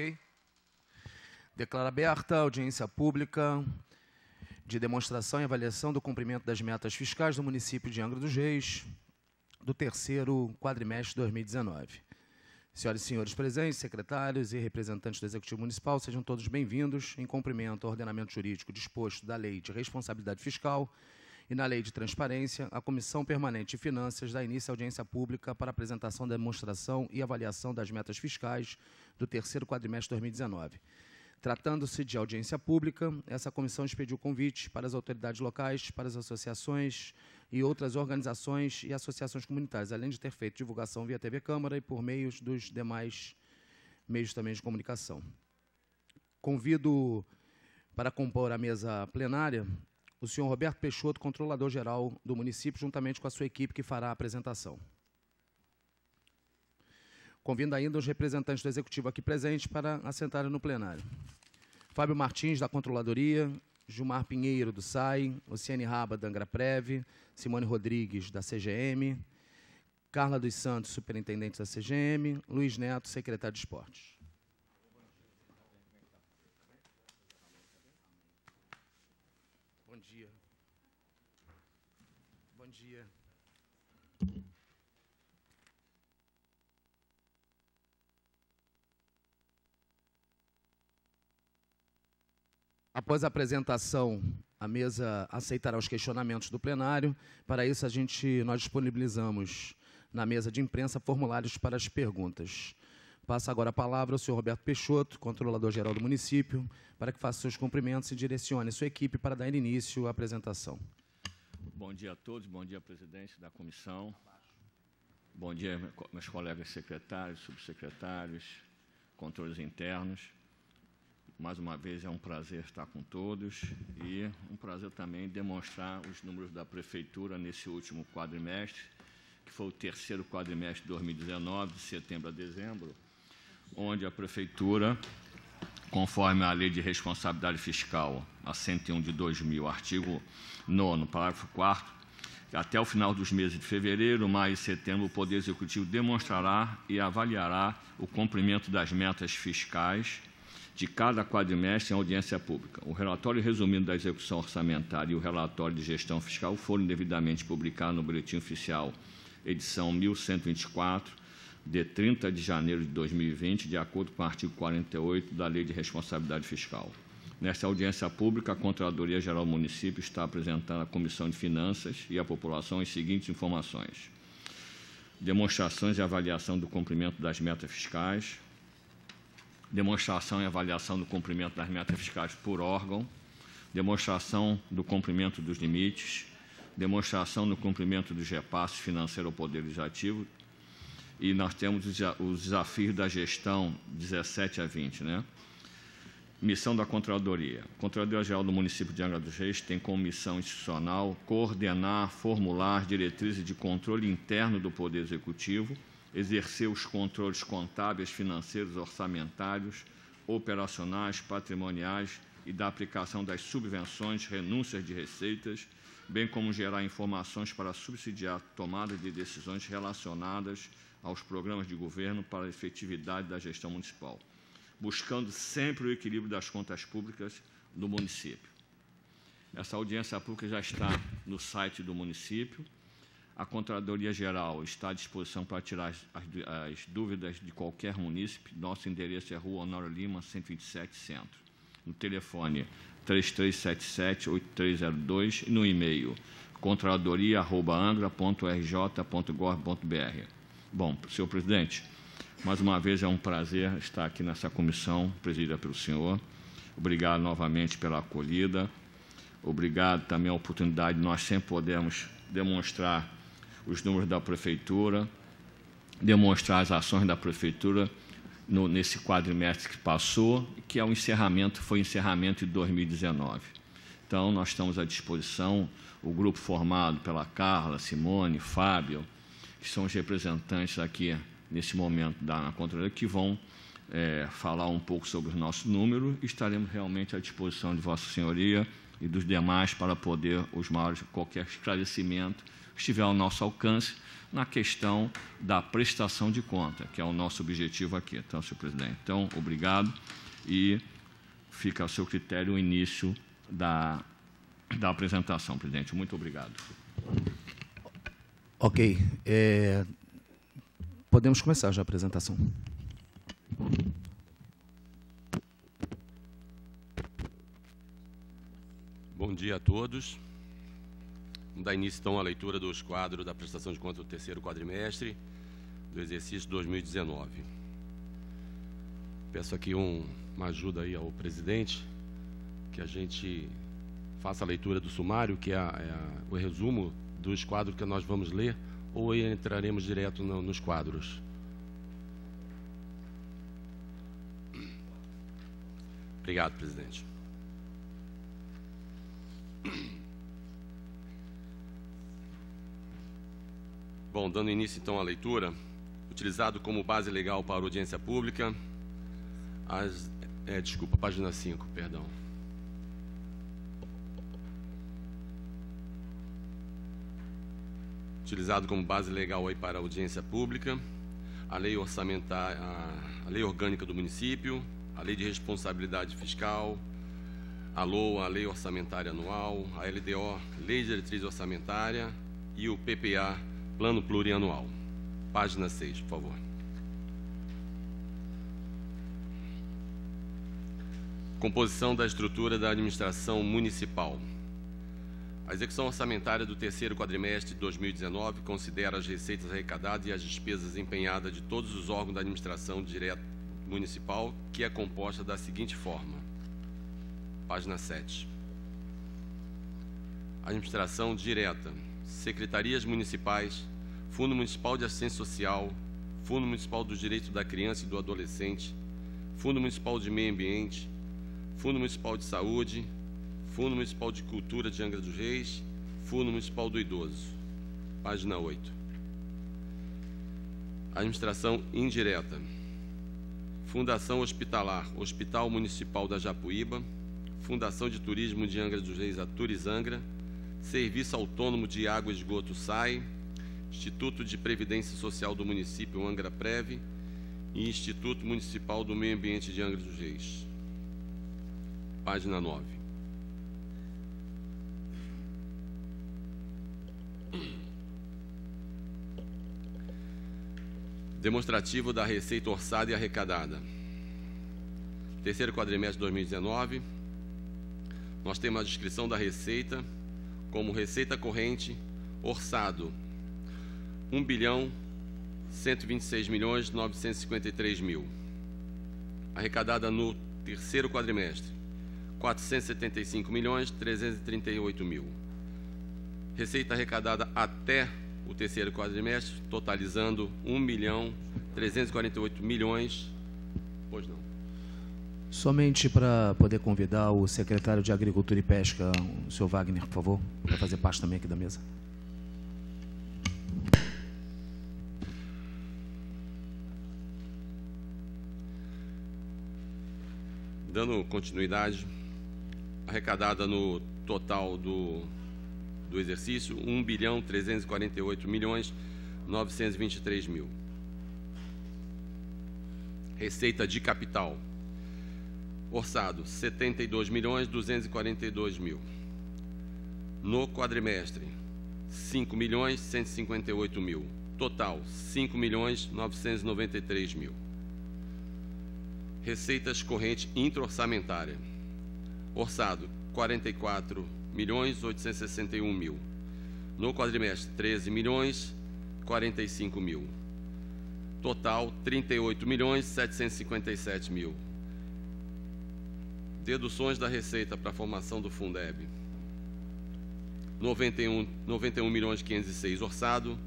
Ok? Declaro aberta a audiência pública de demonstração e avaliação do cumprimento das metas fiscais do município de Angra dos Reis do terceiro quadrimestre de 2019. Senhoras e senhores presentes, secretários e representantes do Executivo Municipal, sejam todos bem-vindos em cumprimento ao ordenamento jurídico disposto da Lei de Responsabilidade Fiscal e na Lei de Transparência, a Comissão Permanente de Finanças dá início à audiência pública para apresentação da demonstração e avaliação das metas fiscais do terceiro quadrimestre de 2019. Tratando-se de audiência pública, essa comissão expediu convites para as autoridades locais, para as associações e outras organizações e associações comunitárias, além de ter feito divulgação via TV Câmara e por meios dos demais meios também de comunicação. Convido para compor a mesa plenária o senhor Roberto Peixoto, controlador-geral do município, juntamente com a sua equipe que fará a apresentação. Convido ainda os representantes do Executivo aqui presentes para assentarem no plenário. Fábio Martins, da Controladoria, Gilmar Pinheiro, do SAI, Oceane Raba, da Angraprev, Simone Rodrigues, da CGM, Carla dos Santos, superintendente da CGM, Luiz Neto, secretário de Esportes. Bom dia. Bom dia. Após a apresentação, a mesa aceitará os questionamentos do plenário. Para isso, a gente, nós disponibilizamos na mesa de imprensa formulários para as perguntas. Passa agora a palavra ao senhor Roberto Peixoto, controlador-geral do município, para que faça seus cumprimentos e direcione sua equipe para dar início à apresentação. Bom dia a todos, bom dia, presidente da comissão. Bom dia, meus colegas secretários, subsecretários, controles internos. Mais uma vez é um prazer estar com todos e um prazer também demonstrar os números da Prefeitura nesse último quadrimestre, que foi o terceiro quadrimestre de 2019, de setembro a dezembro, onde a Prefeitura, conforme a Lei de Responsabilidade Fiscal, a 101 de 2000, artigo 9, parágrafo 4 até o final dos meses de fevereiro, maio e setembro, o Poder Executivo demonstrará e avaliará o cumprimento das metas fiscais de cada quadrimestre em audiência pública. O relatório resumido da execução orçamentária e o relatório de gestão fiscal foram devidamente publicados no Boletim Oficial, edição 1124, de 30 de janeiro de 2020, de acordo com o artigo 48 da Lei de Responsabilidade Fiscal. Nesta audiência pública, a Controladoria Geral do Município está apresentando à Comissão de Finanças e à população as seguintes informações. Demonstrações e avaliação do cumprimento das metas fiscais, demonstração e avaliação do cumprimento das metas fiscais por órgão, demonstração do cumprimento dos limites, demonstração do cumprimento dos repasses financeiros ao Poder Legislativo, e nós temos os desafios da gestão 17 a 20, né? Missão da Controladoria. A Controladoria Geral do município de Angra dos Reis tem como missão institucional coordenar, formular diretrizes de controle interno do Poder Executivo, exercer os controles contábeis, financeiros, orçamentários, operacionais, patrimoniais e da aplicação das subvenções, renúncias de receitas, bem como gerar informações para subsidiar a tomada de decisões relacionadas aos programas de governo para a efetividade da gestão municipal, buscando sempre o equilíbrio das contas públicas do município. Essa audiência pública já está no site do município, a Contradoria Geral está à disposição para tirar as, as, as dúvidas de qualquer munícipe. Nosso endereço é Rua Honório Lima, 127, Centro. No telefone 3377-8302 e no e-mail contradoria.angra.rj.gov.br. Bom, senhor presidente, mais uma vez é um prazer estar aqui nessa comissão presidida pelo senhor. Obrigado novamente pela acolhida. Obrigado também a oportunidade de nós sempre podemos demonstrar os números da prefeitura, demonstrar as ações da prefeitura no, nesse quadrimestre que passou, que é o encerramento, foi encerramento de 2019. Então, nós estamos à disposição, o grupo formado pela Carla, Simone, Fábio, que são os representantes aqui nesse momento da Controladoria, que vão é, falar um pouco sobre os nossos números. Estaremos realmente à disposição de Vossa Senhoria e dos demais para poder os maiores qualquer esclarecimento que estiver ao nosso alcance na questão da prestação de conta, que é o nosso objetivo aqui, então, senhor presidente. Então, obrigado e fica ao seu critério o início da, da apresentação, presidente. Muito obrigado. Ok. É, podemos começar já a apresentação. Bom dia a todos. Dar início então à leitura dos quadros da prestação de conta do terceiro quadrimestre do exercício 2019. Peço aqui um, uma ajuda aí ao presidente, que a gente faça a leitura do sumário, que é, é o resumo dos quadros que nós vamos ler, ou entraremos direto no, nos quadros. Obrigado, presidente. Bom, dando início então à leitura, utilizado como base legal para audiência pública, as, é, desculpa, página 5, perdão. Utilizado como base legal aí para audiência pública, a lei orçamentária, a lei orgânica do município, a lei de responsabilidade fiscal, a LOA, a lei orçamentária anual, a LDO, lei de diretriz orçamentária e o PPA, Plano Plurianual. Página 6, por favor. Composição da estrutura da administração municipal. A execução orçamentária do terceiro quadrimestre de 2019 considera as receitas arrecadadas e as despesas empenhadas de todos os órgãos da administração direta municipal, que é composta da seguinte forma. Página 7. Administração direta secretarias municipais, Fundo Municipal de Assistência Social, Fundo Municipal dos Direitos da Criança e do Adolescente, Fundo Municipal de Meio Ambiente, Fundo Municipal de Saúde, Fundo Municipal de Cultura de Angra dos Reis, Fundo Municipal do Idoso. Página 8. Administração indireta. Fundação Hospitalar, Hospital Municipal da Japuíba, Fundação de Turismo de Angra dos Reis, a Turizangra, Serviço Autônomo de Água e Esgoto SAI, Instituto de Previdência Social do Município Angra Preve e Instituto Municipal do Meio Ambiente de Angra dos Reis. Página 9. Demonstrativo da receita orçada e arrecadada. Terceiro quadrimestre de 2019. Nós temos a descrição da receita como receita corrente orçado 1 bilhão 126 milhões 953 mil. Arrecadada no terceiro quadrimestre 475 milhões 338 mil. Receita arrecadada até o terceiro quadrimestre, totalizando 1 milhão 348 milhões. Somente para poder convidar o secretário de Agricultura e Pesca, o senhor Wagner, por favor, para fazer parte também aqui da mesa. Dando continuidade, arrecadada no total do, do exercício, 1 bilhão 348 milhões 923 mil. Receita de capital, Orçado, 72 milhões 242 mil. No quadrimestre, 5 milhões 158 mil. Total, 5 milhões 993 mil. Receitas corrente intra-orçamentária. Orçado, 44 milhões 861 mil. No quadrimestre, 13 milhões 45 mil. Total, 38 milhões 757 mil Deduções da receita para a formação do Fundeb. 91, 91 milhões 506 orçado,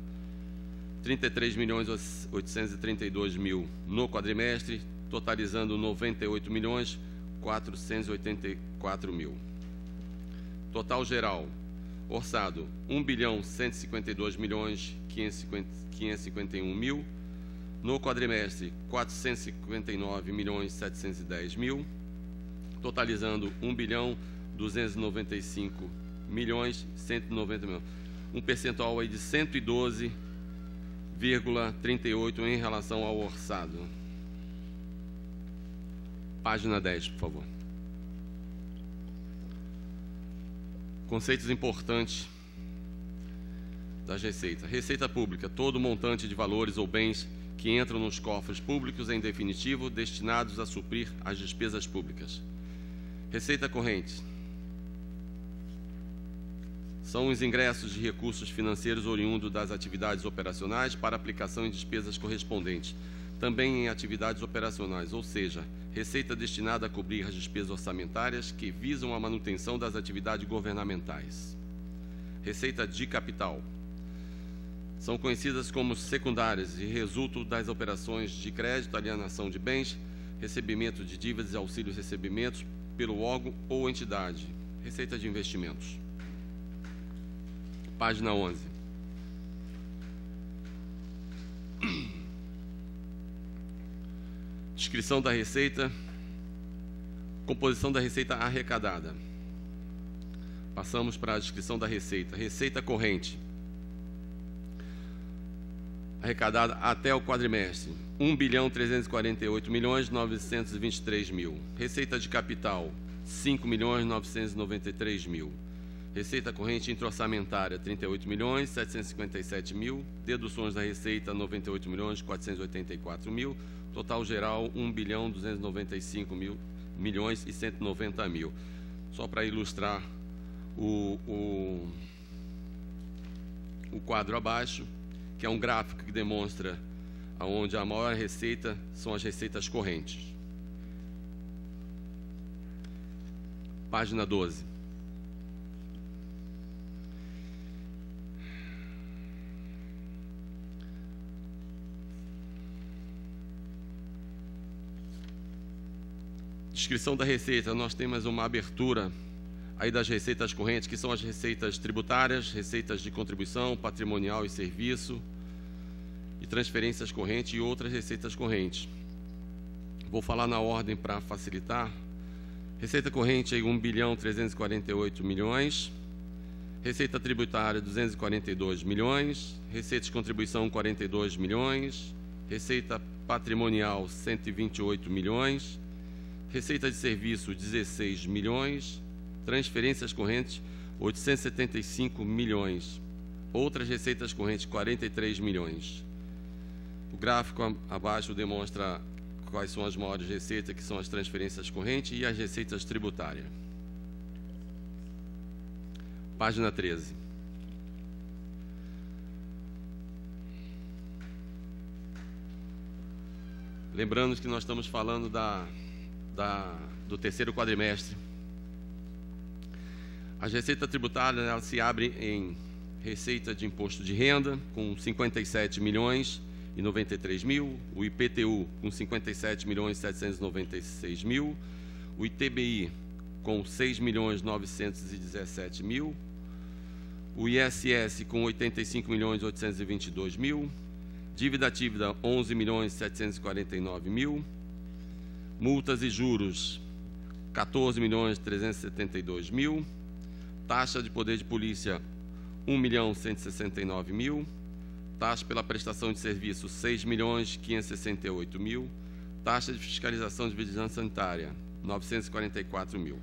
33 milhões 832 mil no quadrimestre, totalizando 98 milhões 484 mil. Total geral, orçado 1 bilhão 152 milhões 551 mil, no quadrimestre 459 milhões 710 mil totalizando 1 bilhão 295 milhões 190 milhões. um percentual aí de 112,38 em relação ao orçado. Página 10, por favor. Conceitos importantes das receitas. Receita pública, todo montante de valores ou bens que entram nos cofres públicos em definitivo destinados a suprir as despesas públicas. Receita corrente. São os ingressos de recursos financeiros oriundos das atividades operacionais para aplicação em despesas correspondentes, também em atividades operacionais, ou seja, receita destinada a cobrir as despesas orçamentárias que visam a manutenção das atividades governamentais. Receita de capital. São conhecidas como secundárias e resultam das operações de crédito, alienação de bens, recebimento de dívidas e auxílios recebimentos pelo órgão ou entidade. Receita de investimentos. Página 11. Descrição da receita. Composição da receita arrecadada. Passamos para a descrição da receita. Receita corrente. Arrecadada até o quadrimestre. 1 bilhão 348 milhões 923 mil. Receita de capital. 5 milhões 993 mil. Receita corrente intraorçamentária, 38 milhões 757 mil. Deduções da receita, 98 milhões 484 mil. Total geral, 1 bilhão 295 mil, milhões e 190 mil. Só para ilustrar o, o, o quadro abaixo, que é um gráfico que demonstra onde a maior receita são as receitas correntes. Página 12. descrição da receita, nós temos uma abertura aí das receitas correntes, que são as receitas tributárias, receitas de contribuição, patrimonial e serviço, e transferências correntes e outras receitas correntes. Vou falar na ordem para facilitar. Receita corrente aí 1 bilhão 348 milhões. Receita tributária 242 milhões, receita de contribuição 42 milhões, receita patrimonial 128 milhões, Receita de serviço 16 milhões, transferências correntes 875 milhões, outras receitas correntes 43 milhões. O gráfico abaixo demonstra quais são as maiores receitas, que são as transferências correntes e as receitas tributárias. Página 13. Lembrando que nós estamos falando da da, do terceiro quadrimestre. A receita tributária se abre em receita de imposto de renda, com 57 milhões e 93 mil, o IPTU com 57 milhões e 796 mil, o ITBI com 6 milhões 917 mil, o ISS com 85 milhões 822 mil, dívida ativa 11 milhões 749 mil, multas e juros 14 milhões 372 mil, taxa de poder de polícia 1 milhão 169 mil, taxa pela prestação de serviço 6 milhões 568 mil, taxa de fiscalização de vigilância sanitária 944 mil.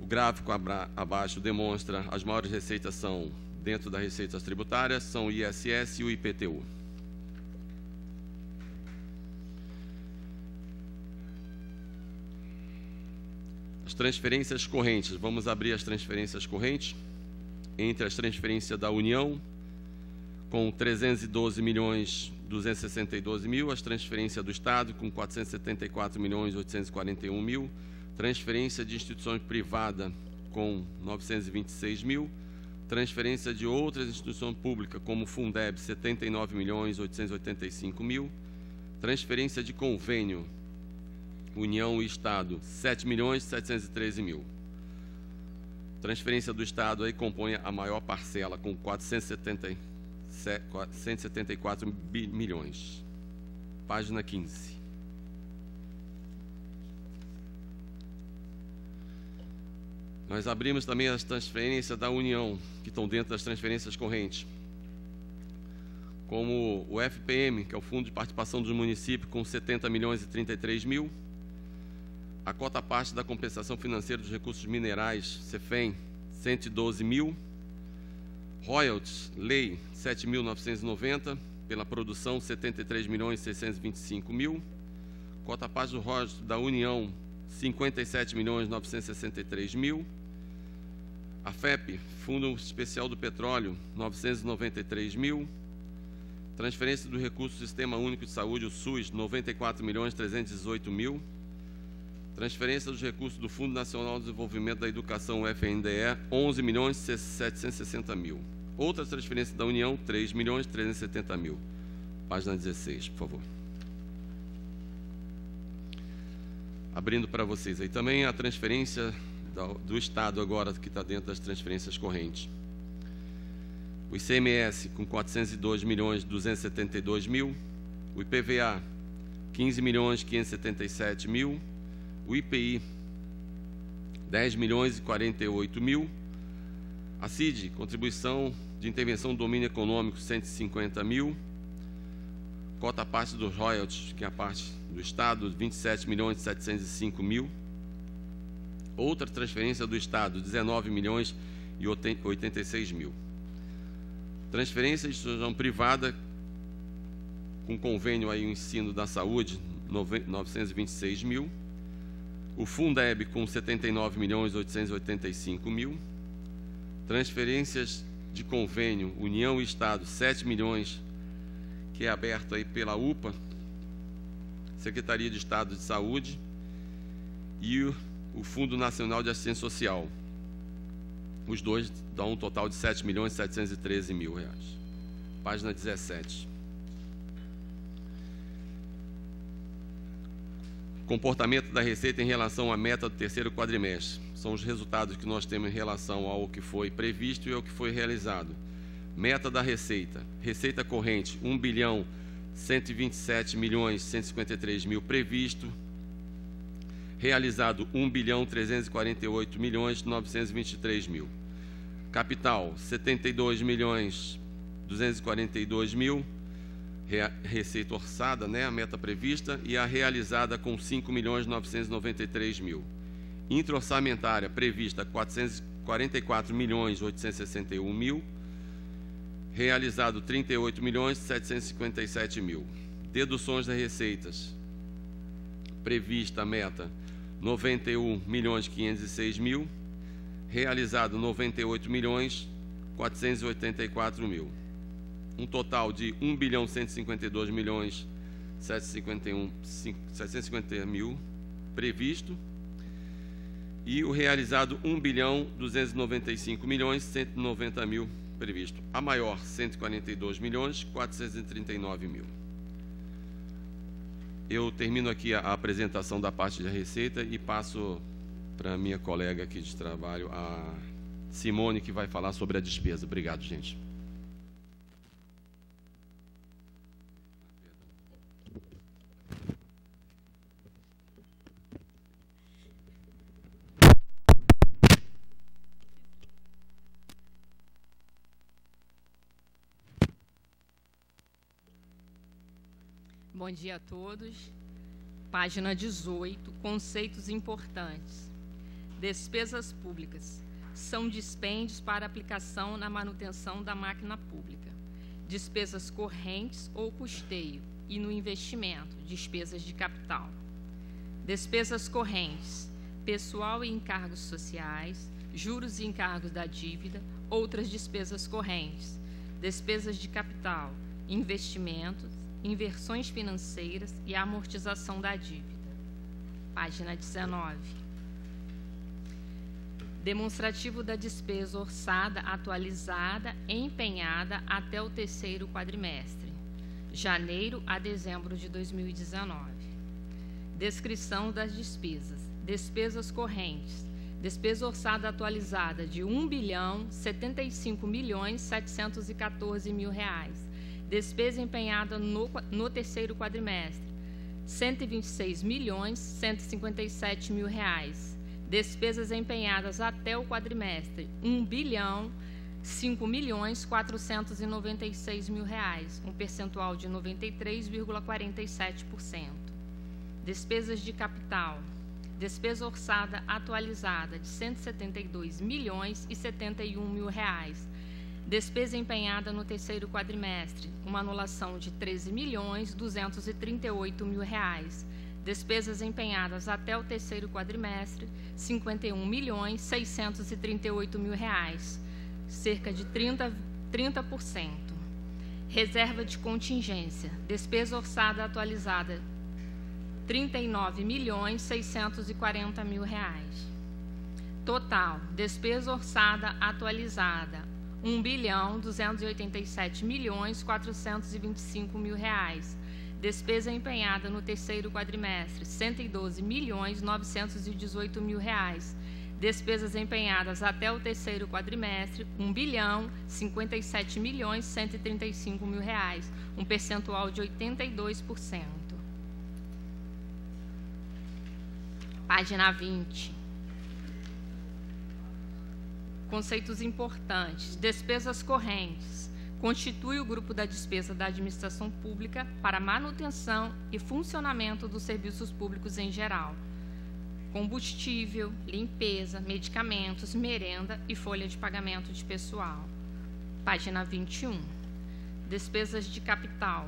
O gráfico abaixo demonstra as maiores receitas são dentro das receitas tributárias são o ISS e o IPTU. Transferências correntes. Vamos abrir as transferências correntes. Entre as transferências da União, com 312 milhões 262 mil, as transferências do Estado com 474 milhões 841 mil, transferência de instituições privadas com 926 mil, transferência de outras instituições públicas como Fundeb 79 milhões 885 mil, transferência de convênio União e Estado, 7 milhões 713 mil. Transferência do Estado aí compõe a maior parcela, com 474 milhões. Página 15. Nós abrimos também as transferências da União, que estão dentro das transferências correntes. Como o FPM, que é o Fundo de Participação dos Municípios, com 70 milhões e 33 mil. A cota parte da compensação financeira dos recursos minerais, CEFEM, 112 mil. Royalties, lei, 7.990. Pela produção, 73 milhões e 625 mil. Cota parte do royalties da União, 57 milhões 963 mil. A FEP, Fundo Especial do Petróleo, 993 mil. Transferência do recurso Sistema Único de Saúde, o SUS, 94 milhões 318 mil. Transferência dos recursos do Fundo Nacional de Desenvolvimento da Educação, FNDE, 11 milhões 760 mil. Outras transferências da União, 3 milhões 370 mil. Página 16, por favor. abrindo para vocês aí também a transferência do Estado agora, que está dentro das transferências correntes. O ICMS com 402 milhões 272 mil, o IPVA 15 milhões 577 mil, o IPI 10 milhões e 48 mil, a CID, contribuição de intervenção do domínio econômico 150 mil, cota parte dos royalties, que é a parte do Estado, 27 milhões e 705 mil. Outra transferência do Estado, 19 milhões e 86 mil. Transferência de instituição privada com convênio aí o ensino da saúde, 926 mil. O Fundeb com 79 milhões e 885 mil. Transferências de convênio União e Estado, 7 milhões, que é aberto aí pela UPA, Secretaria de Estado de Saúde e o Fundo Nacional de Assistência Social. Os dois dão um total de 7 milhões e 713 mil reais. Página 17. Comportamento da receita em relação à meta do terceiro quadrimestre. São os resultados que nós temos em relação ao que foi previsto e ao que foi realizado. Meta da receita. Receita corrente, 1 bilhão 127 milhões 153 mil previsto, realizado 1 bilhão 348 milhões 923 mil. Capital 72 milhões 242 mil, receita orçada, né, a meta prevista, e a realizada com 5 milhões 993 mil. Intra-orçamentária prevista 444 milhões 861 mil realizado 38 milhões 757 mil. Deduções das receitas. Prevista a meta 91 milhões 506 mil, realizado 98 milhões 484 mil. Um total de 1 bilhão 152 milhões 751, 750 mil previsto e o realizado 1 bilhão 295 milhões 190 mil previsto. A maior, 142 milhões 439 mil. Eu termino aqui a apresentação da parte da receita e passo para minha colega aqui de trabalho, a Simone, que vai falar sobre a despesa. Obrigado, gente. Bom dia a todos. Página 18, conceitos importantes. Despesas públicas são dispêndios para aplicação na manutenção da máquina pública, despesas correntes ou custeio e no investimento, despesas de capital. Despesas correntes, pessoal e encargos sociais, juros e encargos da dívida, outras despesas correntes, despesas de capital, investimentos, inversões financeiras e amortização da dívida. Página 19. Demonstrativo da despesa orçada, atualizada, empenhada até o terceiro quadrimestre, janeiro a dezembro de 2019. Descrição das despesas. Despesas correntes. Despesa orçada atualizada de 1 bilhão 75 milhões 714 mil reais Despesa empenhada no, no terceiro quadrimestre, 126 milhões 157 mil reais. Despesas empenhadas até o quadrimestre, 1 bilhão 5 milhões 496 mil reais, um percentual de 93,47%. Despesas de capital, despesa orçada atualizada de 172 milhões e 71 mil reais. Despesa empenhada no terceiro quadrimestre, uma anulação de 13 milhões 238 mil reais. Despesas empenhadas até o terceiro quadrimestre, 51 milhões 638 mil reais cerca de 30%. 30%. Reserva de contingência, despesa orçada atualizada, 39 milhões 640 mil reais. Total, despesa orçada atualizada, 1 bilhão 287 milhões 425 mil reais. Despesa empenhada no terceiro quadrimestre, 112 milhões 918 mil reais Despesas empenhadas até o terceiro quadrimestre, 1 bilhão 57 milhões 135 mil reais, um percentual de 82%. Página 20. Conceitos importantes. Despesas correntes. Constitui o grupo da despesa da administração pública para manutenção e funcionamento dos serviços públicos em geral combustível, limpeza, medicamentos, merenda e folha de pagamento de pessoal. Página 21. Despesas de capital.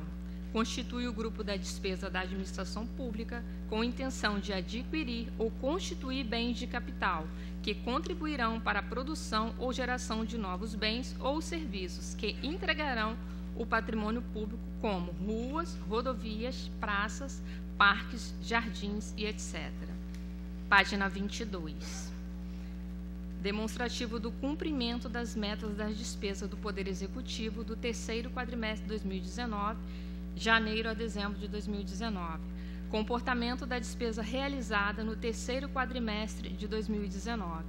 Constitui o grupo da despesa da administração pública com intenção de adquirir ou constituir bens de capital que contribuirão para a produção ou geração de novos bens ou serviços que entregarão o patrimônio público, como ruas, rodovias, praças, parques, jardins e etc página 22. Demonstrativo do cumprimento das metas das despesas do Poder Executivo do terceiro quadrimestre de 2019, janeiro a dezembro de 2019. Comportamento da despesa realizada no terceiro quadrimestre de 2019.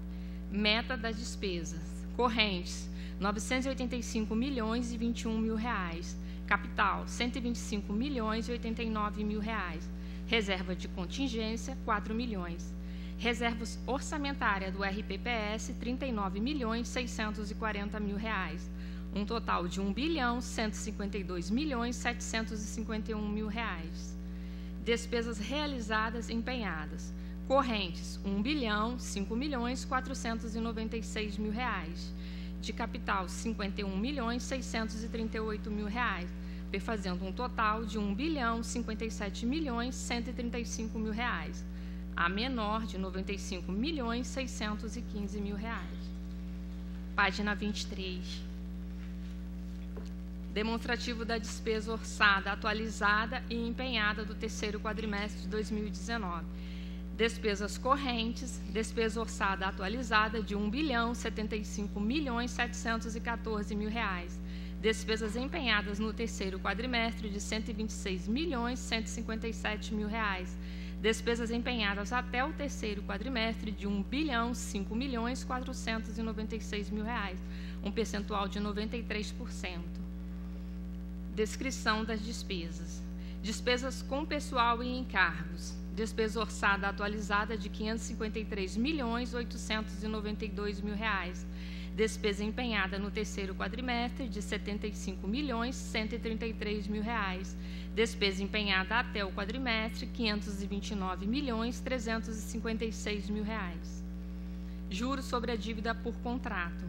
Meta das despesas. Correntes, 985 milhões e 21 mil reais. Capital, 125 milhões e 89 mil reais. Reserva de contingência, 4 milhões Reserva orçamentária do RPPS, 39 milhões 640 mil reais. Um total de 1 bilhão 152 milhões 751 mil reais. Despesas realizadas empenhadas. Correntes, 1 bilhão 5 milhões 496 mil reais. De capital, 51 milhões 638 mil reais, perfazendo um total de 1 bilhão 57 milhões 135 mil reais a menor de 95 milhões 615 mil reais. Página 23. Demonstrativo da despesa orçada, atualizada e empenhada do terceiro quadrimestre de 2019. Despesas correntes, despesa orçada atualizada de 1 bilhão 75 milhões 714 mil reais. Despesas empenhadas no terceiro quadrimestre de 126 milhões 157 mil reais despesas empenhadas até o terceiro quadrimestre de 1 bilhão 5 milhões 496 mil reais, um percentual de 93%. Descrição das despesas. Despesas com pessoal e encargos. Despesa orçada atualizada de 553 milhões 892 mil reais. Despesa empenhada no terceiro quadrimestre de 75 milhões 133 mil reais Despesa empenhada até o quadrimestre, 529 milhões 356 mil reais. Juros sobre a dívida por contrato,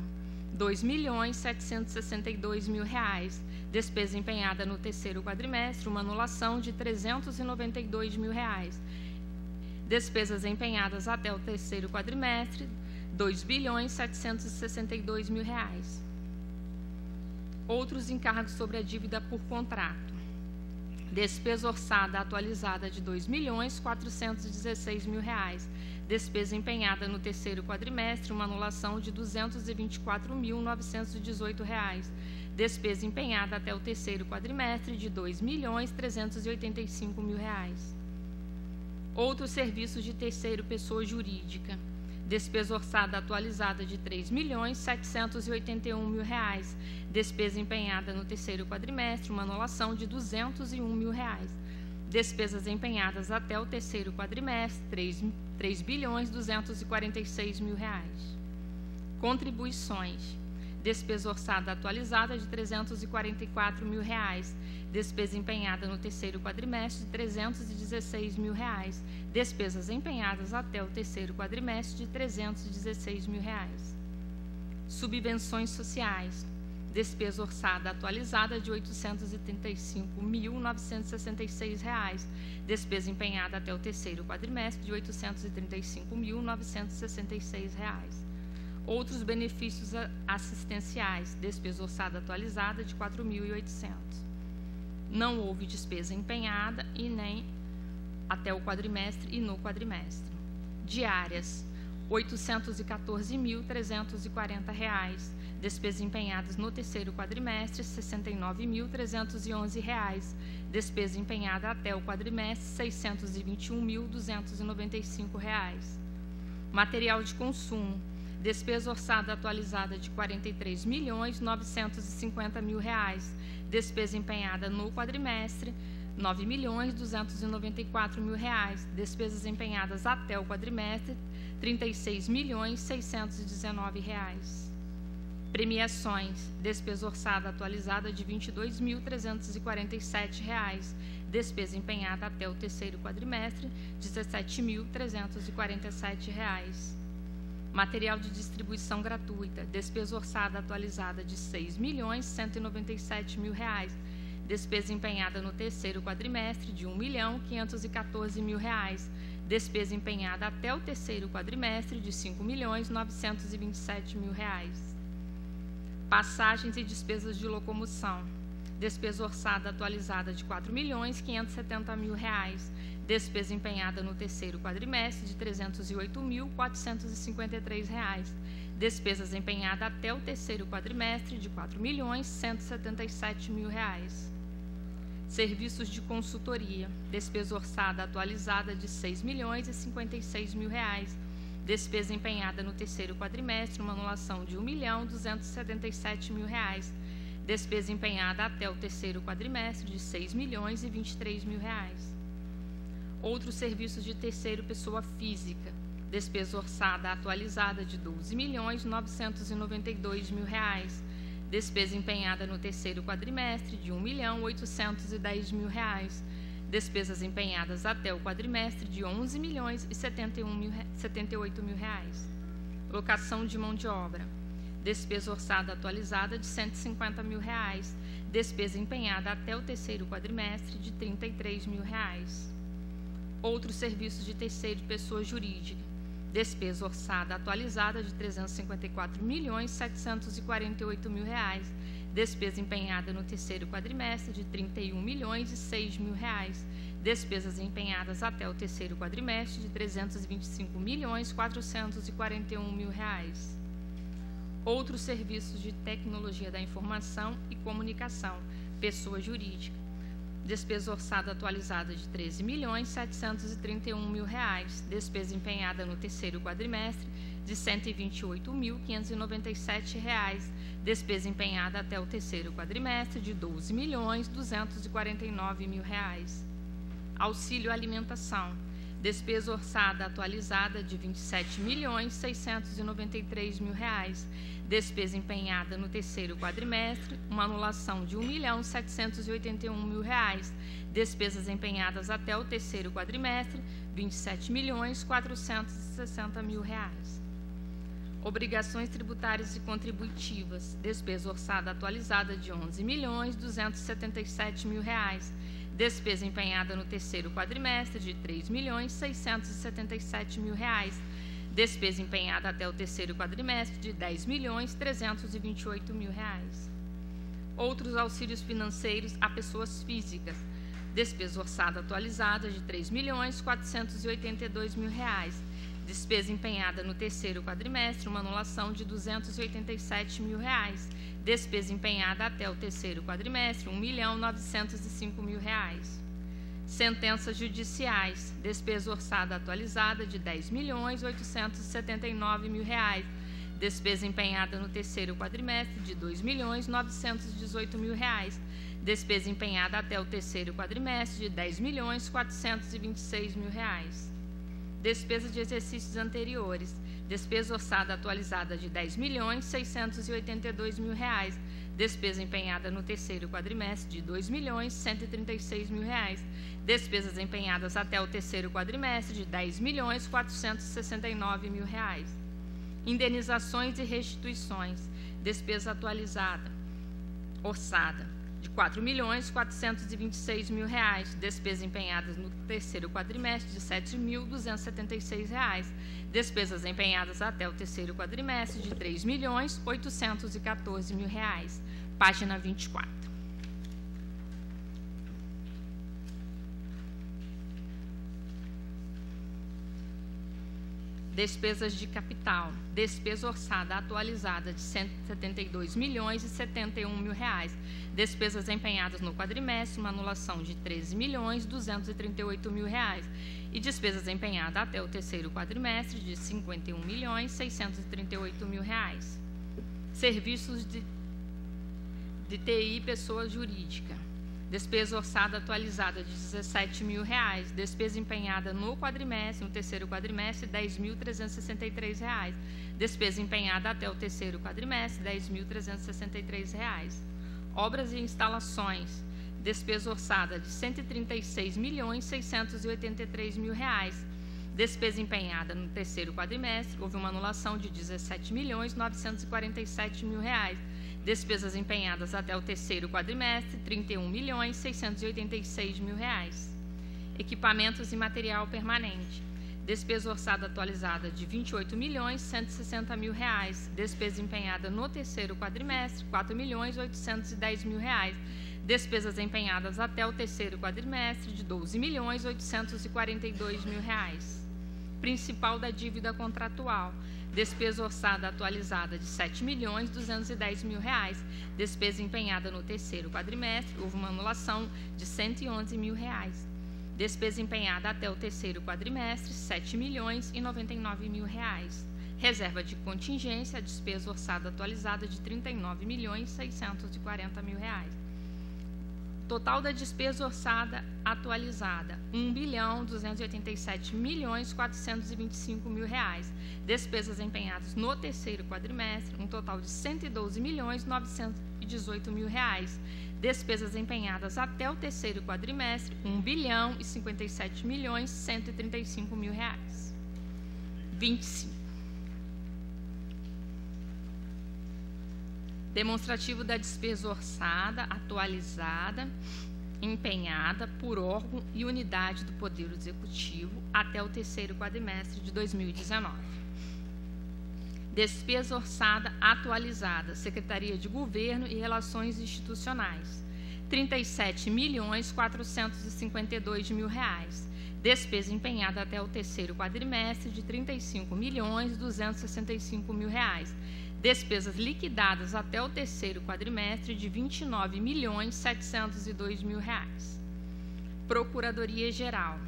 2 milhões 762 mil reais. Despesa empenhada no terceiro quadrimestre, uma anulação de 392 mil reais. Despesas empenhadas até o terceiro quadrimestre, 2 bilhões 762 mil reais. Outros encargos sobre a dívida por contrato Despesa orçada atualizada de R$ 2.416.000. mil reais. Despesa empenhada no terceiro quadrimestre, uma anulação de 224.918 reais. Despesa empenhada até o terceiro quadrimestre de R$ 2.385.000. mil reais. Outros serviços de terceiro pessoa jurídica Despesa orçada atualizada de R$ 3.781.000. mil reais. Despesa empenhada no terceiro quadrimestre, uma anulação de 201 mil reais. Despesas empenhadas até o terceiro quadrimestre, 3, 3 bilhões 246 mil reais. Contribuições. Despesa orçada atualizada de 344 mil reais. Despesa empenhada no terceiro quadrimestre de 316 mil reais. Despesas empenhadas até o terceiro quadrimestre de 316 mil reais. Subvenções sociais despesa orçada atualizada de R$ 835.966, despesa empenhada até o terceiro quadrimestre de R$ 835.966. Outros benefícios assistenciais, despesa orçada atualizada de R$ 4.800. Não houve despesa empenhada e nem até o quadrimestre e no quadrimestre. Diárias, R$ 814.340 Despesas empenhadas no terceiro quadrimestre, R$ 69.311. Despesa empenhada até o quadrimestre, R$ 621.295. Material de consumo. Despesa orçada atualizada de 43 milhões mil reais. Despesa empenhada no quadrimestre, 9 milhões mil reais. Despesas empenhadas até o quadrimestre, 36 milhões reais. Premiações, despesa orçada atualizada de R$ 22.347, despesa empenhada até o terceiro quadrimestre, R$ 17.347. Material de distribuição gratuita, despesa orçada atualizada de R$ 6.197.000, despesa empenhada no terceiro quadrimestre de R$ 1.514.000, despesa empenhada até o terceiro quadrimestre de R$ 5.927.000 passagens e despesas de locomoção. Despesa orçada atualizada de 4.570.000 reais. Despesa empenhada no terceiro quadrimestre de 308.453 reais. Despesas empenhadas até o terceiro quadrimestre de 4.177.000 reais. Serviços de consultoria. Despesa orçada atualizada de R$ 6.056.000. Reais Despesa empenhada no terceiro quadrimestre, uma anulação de R$ 1.277.000. mil reais. Despesa empenhada até o terceiro quadrimestre de R$ 6 milhões e 23 mil reais. Outros serviços de terceiro pessoa física. Despesa orçada atualizada de R$ 12 milhões 992 mil reais. Despesa empenhada no terceiro quadrimestre de R$ 1 milhão 810 mil reais despesas empenhadas até o quadrimestre de 11 milhões e 71 mil, 78 mil reais. Locação de mão de obra. Despesa orçada atualizada de 150 mil reais. Despesa empenhada até o terceiro quadrimestre de 33 mil reais. Outros serviços de terceiro pessoa jurídica. Despesa orçada atualizada de 354 milhões 748 mil reais despesa empenhada no terceiro quadrimestre de 31 milhões e 6 mil reais, despesas empenhadas até o terceiro quadrimestre de 325 milhões 441 mil reais. Outros serviços de tecnologia da informação e comunicação, pessoa jurídica, despesa orçada atualizada de 13 milhões 731 mil reais, despesa empenhada no terceiro quadrimestre de 128.597 reais, despesa empenhada até o terceiro quadrimestre de 12 milhões 249 mil reais. Auxílio alimentação, despesa orçada atualizada de 27 milhões 693 mil reais, despesa empenhada no terceiro quadrimestre, uma anulação de 1 milhão 781 mil reais, despesas empenhadas até o terceiro quadrimestre, 27 milhões 460 mil reais. Obrigações tributárias e contributivas, despesa orçada atualizada de 11 milhões 277 mil reais, despesa empenhada no terceiro quadrimestre de 3 milhões 677 mil reais, despesa empenhada até o terceiro quadrimestre de 10 milhões 328 mil reais. Outros auxílios financeiros a pessoas físicas, despesa orçada atualizada de 3 milhões 482 mil reais, Despesa empenhada no terceiro quadrimestre, uma anulação de 287 mil reais. Despesa empenhada até o terceiro quadrimestre, R$ 1 milhão 905 mil. Reais. Sentenças judiciais, despesa orçada atualizada de R$ 10 milhões 879 mil. Reais. Despesa empenhada no terceiro quadrimestre de 2.918.000 reais. Despesa empenhada até o terceiro quadrimestre de 10.426.000 reais. Despesa de exercícios anteriores. Despesa orçada atualizada de 10.682.000 reais. Despesa empenhada no terceiro quadrimestre de 2.136.000 reais. Despesas empenhadas até o terceiro quadrimestre de 10.469.000 reais. Indenizações e restituições. Despesa atualizada, orçada, de 4.426.000 reais. Despesas empenhadas no terceiro quadrimestre de 7.276 reais. Despesas empenhadas até o terceiro quadrimestre de 3.814.000 reais. Página 24. Despesas de capital. Despesa orçada atualizada de 172 milhões e 71 mil reais. Despesas empenhadas no quadrimestre, uma anulação de 13 milhões 238 mil reais. E despesas empenhadas até o terceiro quadrimestre de 51 milhões 638 mil reais. Serviços de, de TI pessoa jurídica Despesa orçada atualizada de 17 mil reais. Despesa empenhada no quadrimestre, no terceiro quadrimestre, 10.363 reais. Despesa empenhada até o terceiro quadrimestre, 10.363 reais. Obras e instalações. Despesa orçada de 136 milhões 683 mil reais. Despesa empenhada no terceiro quadrimestre, houve uma anulação de 17 milhões 947 mil reais Despesas empenhadas até o terceiro quadrimestre, 31 milhões 686 mil reais. Equipamentos e material permanente. Despesa orçada atualizada de 28 milhões 160 mil reais. Despesa empenhada no terceiro quadrimestre, 4 milhões 810 mil reais. Despesas empenhadas até o terceiro quadrimestre de 12 milhões 842 mil reais. Principal da dívida contratual Despesa orçada atualizada de R$ 7 milhões 210 mil reais. Despesa empenhada no terceiro quadrimestre, houve uma anulação de 111 mil reais. Despesa empenhada até o terceiro quadrimestre, R$ 7 milhões e 99 mil reais. Reserva de contingência, despesa orçada atualizada de R$ 39 milhões 640 mil reais. Total da despesa orçada atualizada, R$ 1 bilhão 287 milhões 425 mil reais. Despesas empenhadas no terceiro quadrimestre, um total de 112 milhões 918 mil reais. Despesas empenhadas até o terceiro quadrimestre, R$ 1 bilhão e 57 milhões 135 mil reais. 25. Demonstrativo da despesa orçada, atualizada, empenhada por órgão e unidade do Poder Executivo até o terceiro quadrimestre de 2019. Despesa orçada atualizada, Secretaria de Governo e Relações Institucionais, 37 milhões 452 mil reais. Despesa empenhada até o terceiro quadrimestre de 35 milhões 265 mil reais despesas liquidadas até o terceiro quadrimestre de 29 milhões 702 mil reais. Procuradoria Geral.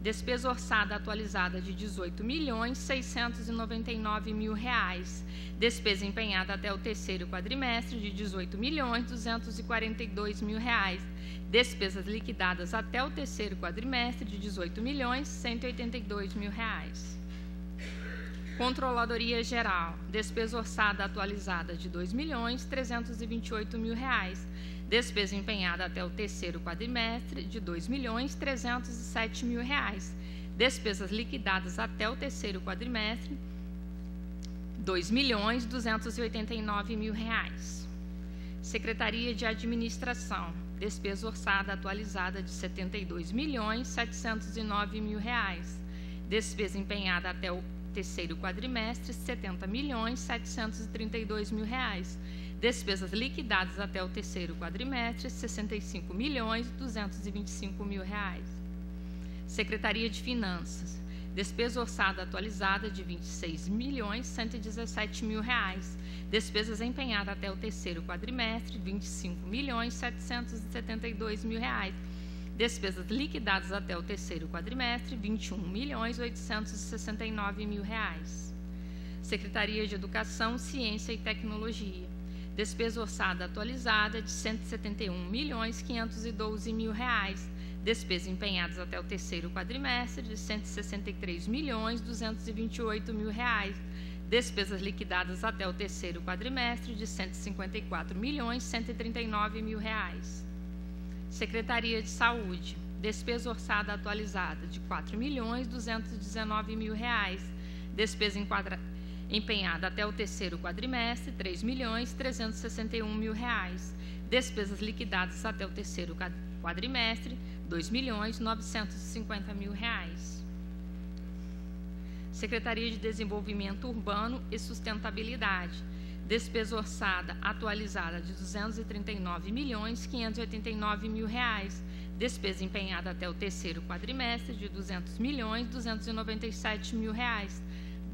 Despesa orçada atualizada de 18 milhões 699 mil reais. Despesa empenhada até o terceiro quadrimestre de 18 milhões 242 mil reais. Despesas liquidadas até o terceiro quadrimestre de 18 milhões 182 mil reais. Controladoria Geral, despesa orçada atualizada de R$ 2 milhões 328 mil reais. Despesa empenhada até o terceiro quadrimestre de R$ 2 milhões 307 mil reais. Despesas liquidadas até o terceiro quadrimestre, R$ 2 milhões 289 mil reais. Secretaria de Administração, despesa orçada atualizada de R$ 72 milhões 709 mil reais. Despesa empenhada até o terceiro quadrimestre, 70 milhões 732 mil reais. Despesas liquidadas até o terceiro quadrimestre, 65 milhões 225 mil reais. Secretaria de Finanças, despesa orçada atualizada de 26 milhões 117 mil reais. Despesas empenhadas até o terceiro quadrimestre, 25 milhões 772 mil reais Despesas liquidadas até o terceiro quadrimestre, 21 milhões 869 mil reais. Secretaria de Educação, Ciência e Tecnologia. Despesa orçada atualizada de R$ 171 milhões 512 mil reais. Despesas empenhadas até o terceiro quadrimestre de R$ 163 milhões 228 mil reais. Despesas liquidadas até o terceiro quadrimestre de R$ 154 milhões 139 mil reais. Secretaria de Saúde. Despesa orçada atualizada de R$ 4 milhões 219 mil reais. Despesa enquadra empenhada até o terceiro quadrimestre, R$ 3 milhões 361 mil reais. Despesas liquidadas até o terceiro quadrimestre, R$ 2 milhões 950 mil reais. Secretaria de Desenvolvimento Urbano e Sustentabilidade. Despesa orçada atualizada de R$ 239 milhões 589 mil reais. Despesa empenhada até o terceiro quadrimestre de R$ 200 milhões 297 mil reais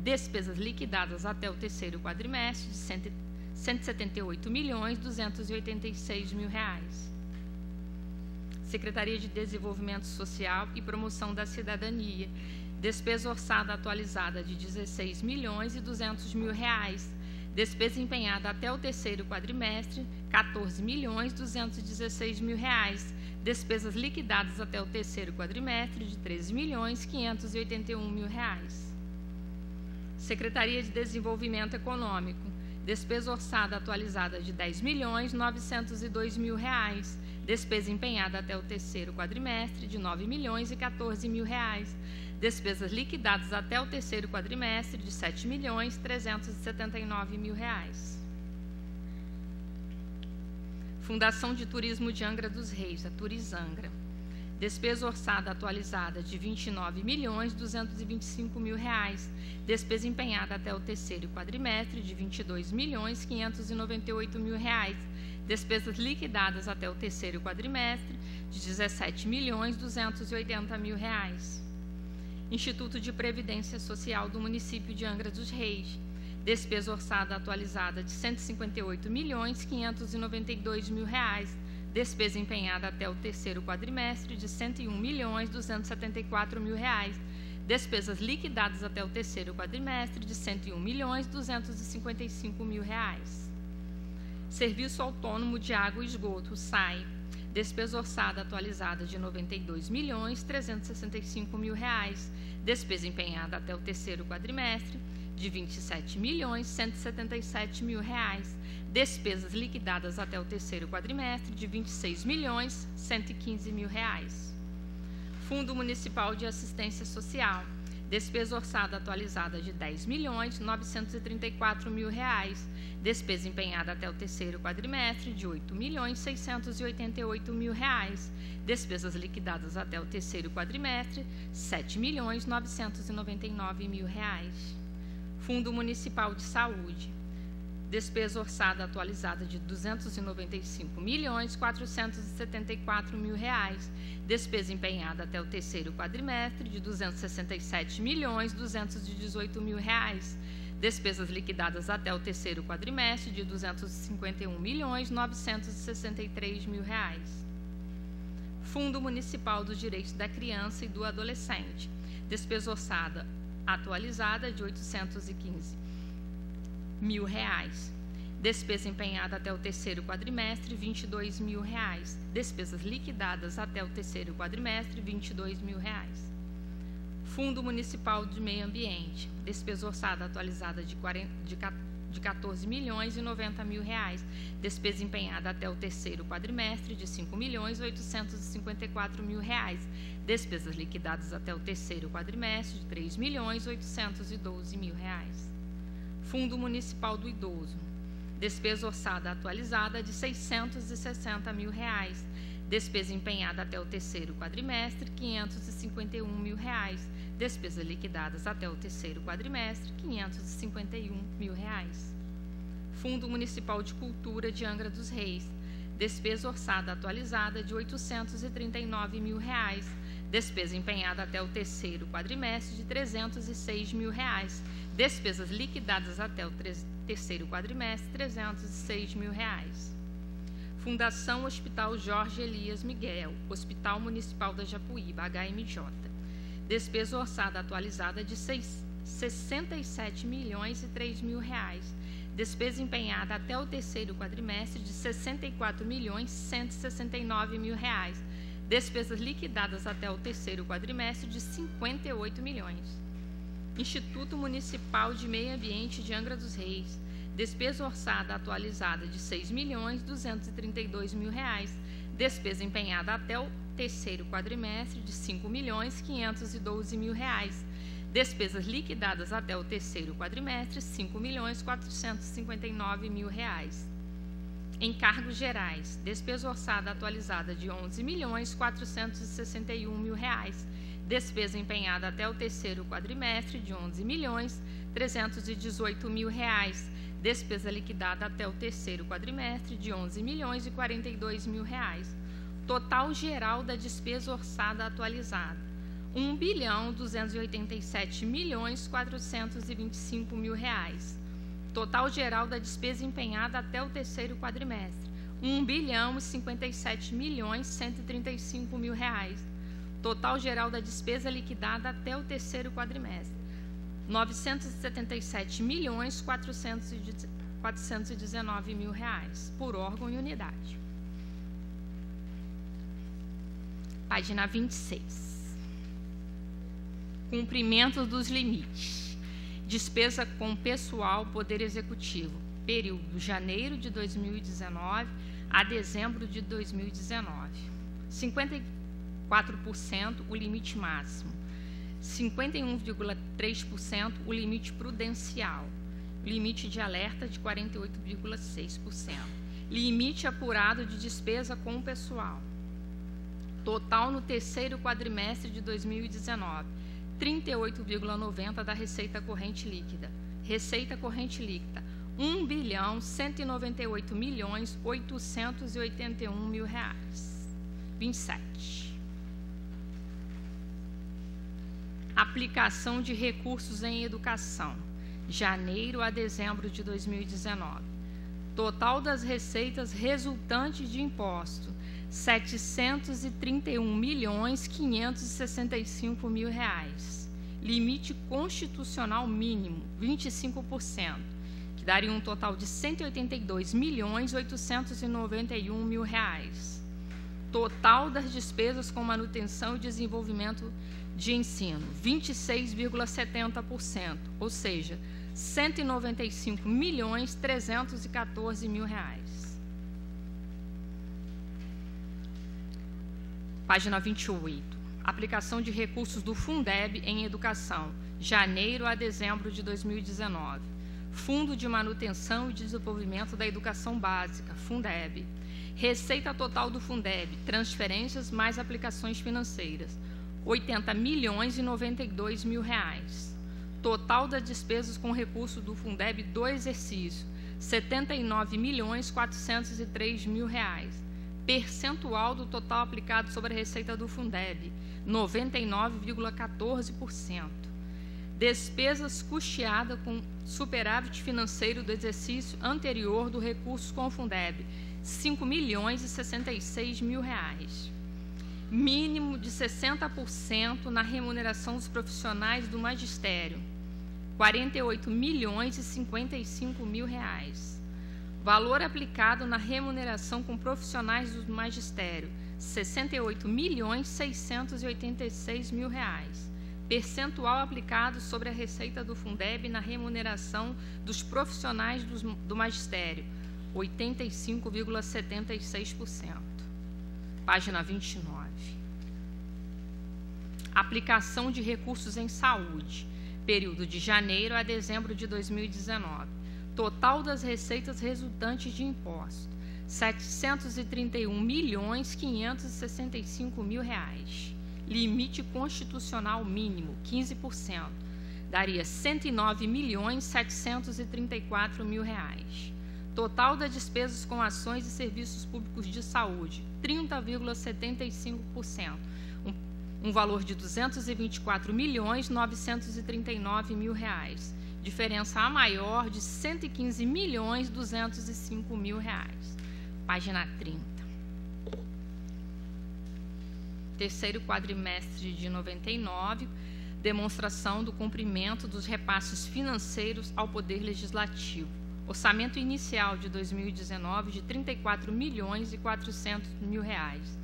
despesas liquidadas até o terceiro quadrimestre de 178 milhões 286 mil reais. Secretaria de Desenvolvimento Social e Promoção da Cidadania, despesa orçada atualizada de 16 milhões e 200 mil reais. Despesa empenhada até o terceiro quadrimestre, 14 milhões 216 mil reais. Despesas liquidadas até o terceiro quadrimestre de 13 milhões 581 mil reais. Secretaria de Desenvolvimento Econômico, despesa orçada atualizada de 10 milhões 902 mil reais, despesa empenhada até o terceiro quadrimestre de 9 milhões e 14 mil reais, despesas liquidadas até o terceiro quadrimestre de 7 milhões 379 mil reais. Fundação de Turismo de Angra dos Reis, a Turizangra Despesa orçada atualizada de R$ 29 milhões 225 mil reais. Despesa empenhada até o terceiro quadrimestre de R$ 22 milhões 598 mil reais. Despesas liquidadas até o terceiro quadrimestre de R$ 17 milhões 280 mil reais. Instituto de Previdência Social do município de Angra dos Reis. Despesa orçada atualizada de R$ 158 milhões 592 mil reais despesa empenhada até o terceiro quadrimestre de 101 milhões 274 mil reais, despesas liquidadas até o terceiro quadrimestre de 101 milhões 255 mil reais. Serviço Autônomo de Água e Esgoto, SAI, despesa orçada atualizada de 92 milhões 365 mil reais, despesa empenhada até o terceiro quadrimestre de 27 milhões 177 mil reais, despesas liquidadas até o terceiro quadrimestre de 26 milhões 115 mil reais. Fundo Municipal de Assistência Social, despesa orçada atualizada de 10 milhões 934 mil reais, despesa empenhada até o terceiro quadrimestre de 8 milhões 688 mil reais, despesas liquidadas até o terceiro quadrimestre 7 milhões 999 mil reais. Fundo Municipal de Saúde, despesa orçada atualizada de 295 milhões 474 mil reais, despesa empenhada até o terceiro quadrimestre de 267 milhões 218 mil reais, despesas liquidadas até o terceiro quadrimestre de 251 milhões 963 mil reais. Fundo Municipal dos Direitos da Criança e do Adolescente, despesa orçada atualizada de 815 mil reais. Despesa empenhada até o terceiro quadrimestre, 22 mil reais. Despesas liquidadas até o terceiro quadrimestre, 22 mil reais. Fundo Municipal de Meio Ambiente. Despesa orçada atualizada de, 40, de, de 14 milhões e 90 mil reais. Despesa empenhada até o terceiro quadrimestre de 5 milhões 854 mil reais. Despesas liquidadas até o terceiro quadrimestre de 3 milhões 812 mil reais. Fundo Municipal do Idoso. Despesa orçada atualizada de 660 mil reais. Despesa empenhada até o terceiro quadrimestre, 551 mil reais. Despesas liquidadas até o terceiro quadrimestre, 551 mil reais. Fundo Municipal de Cultura de Angra dos Reis. Despesa orçada atualizada de 839 mil reais. Despesa empenhada até o terceiro quadrimestre de 306 mil reais Despesas liquidadas até o terceiro quadrimestre, 306 mil reais. Fundação Hospital Jorge Elias Miguel, Hospital Municipal da Japuíba, HMJ. Despesa orçada atualizada de, seis, 67 milhões e 3 mil reais. Despesa empenhada até o terceiro quadrimestre de 64 milhões 169 mil reais. Despesas liquidadas até o terceiro quadrimestre de 58 milhões. Instituto Municipal de Meio Ambiente de Angra dos Reis. Despesa orçada atualizada de 6 milhões 232 mil reais. Despesa empenhada até o terceiro quadrimestre de 5 milhões 512 mil reais. Despesas liquidadas até o terceiro quadrimestre, 5 milhões 459 mil reais. Encargos gerais, despesa orçada atualizada de 11 milhões 461 mil reais. Despesa empenhada até o terceiro quadrimestre de 11 milhões 318 mil reais. Despesa liquidada até o terceiro quadrimestre de 11 milhões e 42 mil reais total geral da despesa orçada atualizada, 1 bilhão 287 milhões 425 mil reais. Total geral da despesa empenhada até o terceiro quadrimestre, 1 bilhão 57 milhões 135 mil reais. Total geral da despesa liquidada até o terceiro quadrimestre, 977 milhões 419 mil reais por órgão e unidade. página 26. Cumprimento dos limites. Despesa com pessoal, Poder Executivo, período janeiro de 2019 a dezembro de 2019. 54% o limite máximo. 51,3% o limite prudencial. Limite de alerta de 48,6%. Limite apurado de despesa com o pessoal Total no terceiro quadrimestre de 2019, 38,90 da receita corrente líquida. Receita corrente líquida, 1 bilhão 198 milhões 881 mil reais. 27. Aplicação de recursos em educação, janeiro a dezembro de 2019. Total das receitas resultantes de imposto, 731 milhões 565 mil reais. Limite constitucional mínimo 25%, que daria um total de 182 milhões 891 mil reais. Total das despesas com manutenção e desenvolvimento de ensino 26,70%, ou seja, 195 milhões 314 mil reais. Página 28. Aplicação de recursos do Fundeb em educação, janeiro a dezembro de 2019. Fundo de Manutenção e Desenvolvimento da Educação Básica, Fundeb. Receita total do Fundeb, transferências mais aplicações financeiras, 80 milhões e 92 mil reais. Total das despesas com recurso do Fundeb do exercício, 79 milhões 403 mil reais percentual do total aplicado sobre a receita do Fundeb, 99,14%. Despesas custeadas com superávit financeiro do exercício anterior do recurso com o Fundeb, 5 milhões e 66 mil reais. Mínimo de 60% na remuneração dos profissionais do magistério, 48 milhões e 55 mil reais Valor aplicado na remuneração com profissionais do magistério, 68 milhões 686 mil reais. Percentual aplicado sobre a receita do Fundeb na remuneração dos profissionais do, magistério, 85,76%. Página 29. Aplicação de recursos em saúde, período de janeiro a dezembro de 2019 Total das receitas resultantes de imposto, 731 milhões 565 mil reais. Limite constitucional mínimo, 15%. Daria 109 milhões 734 mil reais. Total das despesas com ações e serviços públicos de saúde, 30,75%. Um, um valor de 224 milhões 939 mil reais diferença a maior de 115 milhões 205 mil reais. Página 30. Terceiro quadrimestre de 99, demonstração do cumprimento dos repasses financeiros ao Poder Legislativo. Orçamento inicial de 2019 de 34 milhões e 400 mil reais.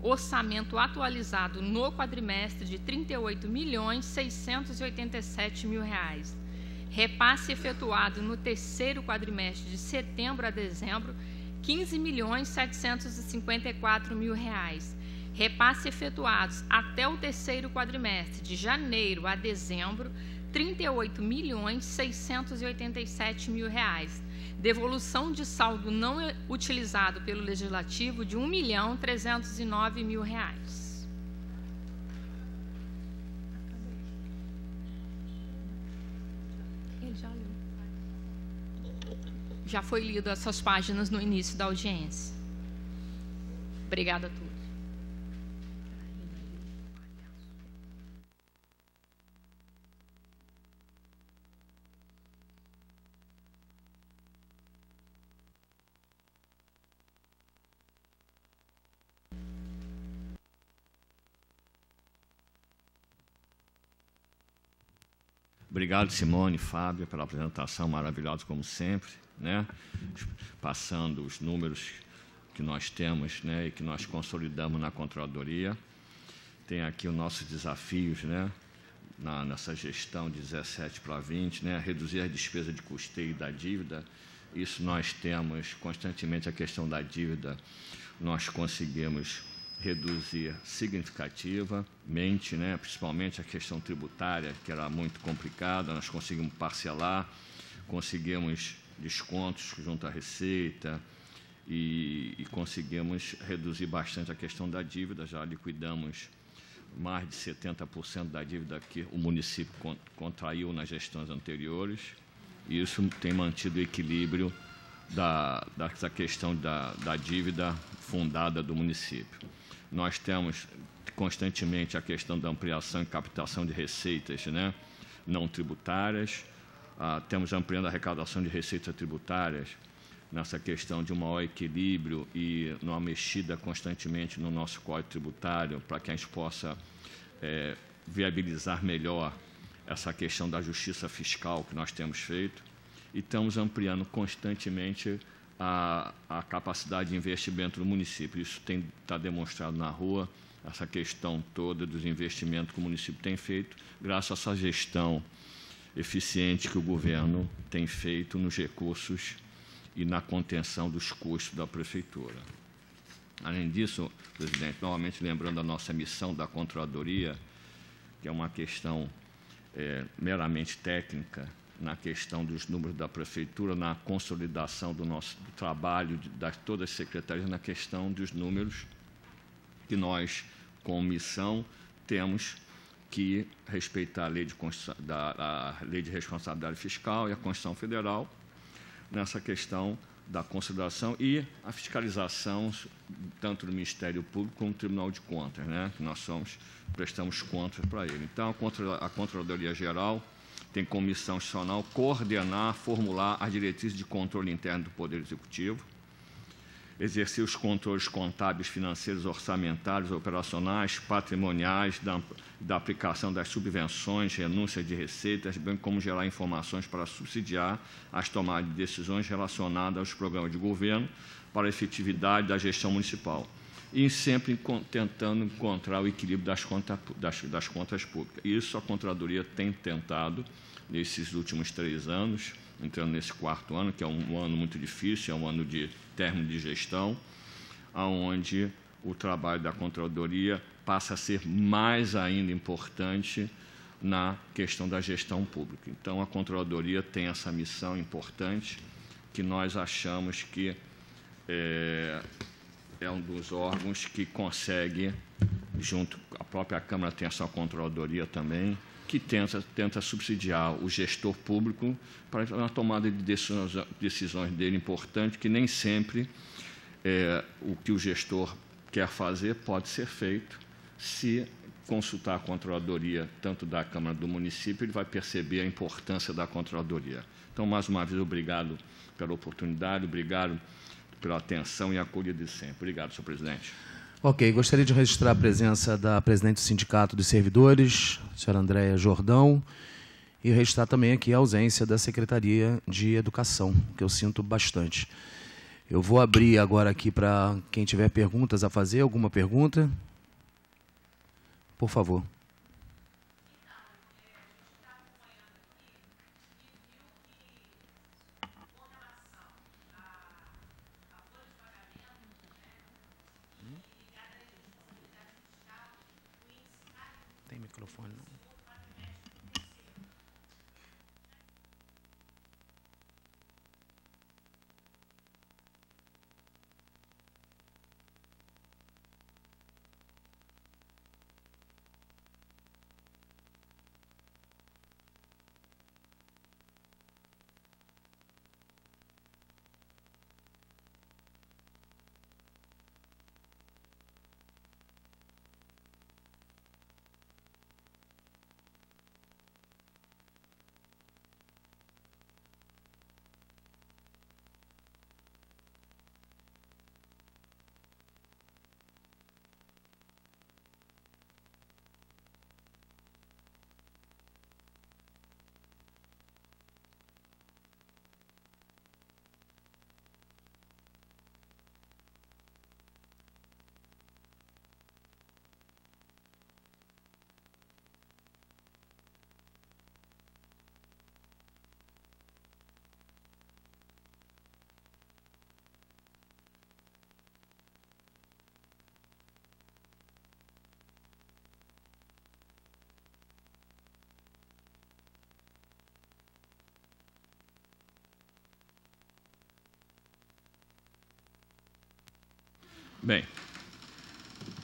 Orçamento atualizado no quadrimestre de 38 milhões 687 mil reais. Repasse efetuado no terceiro quadrimestre de setembro a dezembro 15 milhões 754 mil reais. Repasse efetuados até o terceiro quadrimestre, de janeiro a dezembro, 38 milhões 687 mil reais. Devolução de saldo não utilizado pelo Legislativo de 1 milhão 309 mil reais. Ele já leu já foi lido essas páginas no início da audiência. Obrigada a todos. Obrigado, Simone Fábio, pela apresentação maravilhosa, como sempre né? passando os números que nós temos né? e que nós consolidamos na controladoria. Tem aqui os nossos desafios né? Na, nessa gestão de 17 para 20, né? reduzir a despesa de custeio da dívida. Isso nós temos constantemente a questão da dívida, nós conseguimos reduzir significativamente, né? principalmente a questão tributária, que era muito complicada, nós conseguimos parcelar, conseguimos descontos junto à Receita e, e conseguimos reduzir bastante a questão da dívida, já liquidamos mais de 70% da dívida que o município contraiu nas gestões anteriores. E isso tem mantido o equilíbrio da, dessa questão da, da dívida fundada do município. Nós temos constantemente a questão da ampliação e captação de receitas né, não tributárias, ah, temos ampliando a arrecadação de receitas tributárias nessa questão de um maior equilíbrio e numa mexida constantemente no nosso código tributário para que a gente possa é, viabilizar melhor essa questão da justiça fiscal que nós temos feito. E estamos ampliando constantemente a, a capacidade de investimento do município. Isso está demonstrado na rua, essa questão toda dos investimentos que o município tem feito, graças a essa gestão eficiente que o governo tem feito nos recursos e na contenção dos custos da prefeitura. Além disso, presidente, novamente lembrando a nossa missão da controladoria, que é uma questão é, meramente técnica, na questão dos números da prefeitura, na consolidação do nosso do trabalho de, das todas as secretarias, na questão dos números que nós, com missão, temos que respeitar a lei de, da, a lei de responsabilidade fiscal e a Constituição Federal nessa questão da consideração e a fiscalização tanto do Ministério Público como do Tribunal de Contas, né? que nós somos, prestamos contas para ele. Então, a Controladoria Geral tem como missão institucional coordenar, formular as diretrizes de controle interno do Poder Executivo, exercer os controles contábeis, financeiros, orçamentários, operacionais, patrimoniais, da, da aplicação das subvenções, renúncia de receitas, bem como gerar informações para subsidiar as tomadas de decisões relacionadas aos programas de governo para a efetividade da gestão municipal. E sempre tentando encontrar o equilíbrio das, conta, das, das contas públicas. Isso a Contradoria tem tentado nesses últimos três anos, entrando nesse quarto ano, que é um, ano muito difícil, é um ano de término de gestão, aonde o trabalho da Controladoria passa a ser mais ainda importante na questão da gestão pública. Então, a Controladoria tem essa missão importante que nós achamos que é, é um dos órgãos que consegue, junto a própria Câmara tem a sua Controladoria também, que tenta, tenta subsidiar o gestor público para a tomada de decisões, decisões dele importante, que nem sempre é, o que o gestor quer fazer pode ser feito se consultar a controladoria, tanto da Câmara do município, ele vai perceber a importância da controladoria. Então, mais uma vez, obrigado pela oportunidade, obrigado pela atenção e acolhida de sempre. Obrigado, senhor presidente. Ok, gostaria de registrar a presença da presidente do Sindicato dos Servidores, senhora Andréia Jordão, e registrar também aqui a ausência da Secretaria de Educação, que eu sinto bastante. Eu vou abrir agora aqui para quem tiver perguntas a fazer, alguma pergunta. Por favor.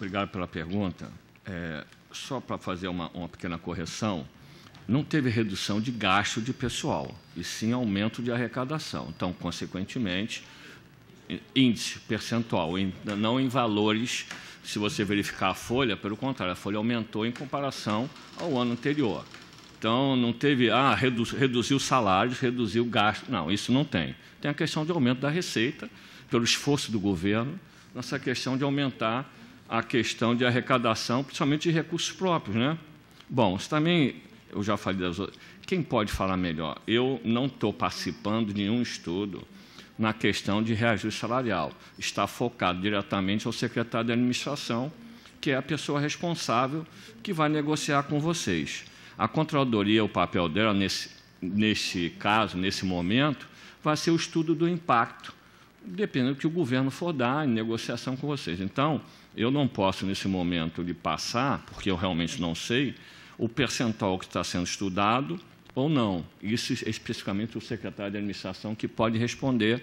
Obrigado pela pergunta. É, só para fazer uma, uma pequena correção, não teve redução de gasto de pessoal, e sim aumento de arrecadação. Então, consequentemente, índice percentual, não em valores. Se você verificar a folha, pelo contrário, a folha aumentou em comparação ao ano anterior. Então, não teve, ah, redu reduziu salários, reduziu gasto. Não, isso não tem. Tem a questão de aumento da receita, pelo esforço do governo, nessa questão de aumentar a questão de arrecadação, principalmente de recursos próprios. Né? Bom, também, eu já falei das outras. Quem pode falar melhor? Eu não estou participando de nenhum estudo na questão de reajuste salarial. Está focado diretamente ao secretário de administração, que é a pessoa responsável que vai negociar com vocês. A Controladoria, o papel dela nesse, nesse caso, nesse momento, vai ser o estudo do impacto dependendo do que o governo for dar em negociação com vocês. Então, eu não posso, nesse momento, lhe passar, porque eu realmente não sei, o percentual que está sendo estudado ou não. Isso é especificamente o secretário de administração que pode responder,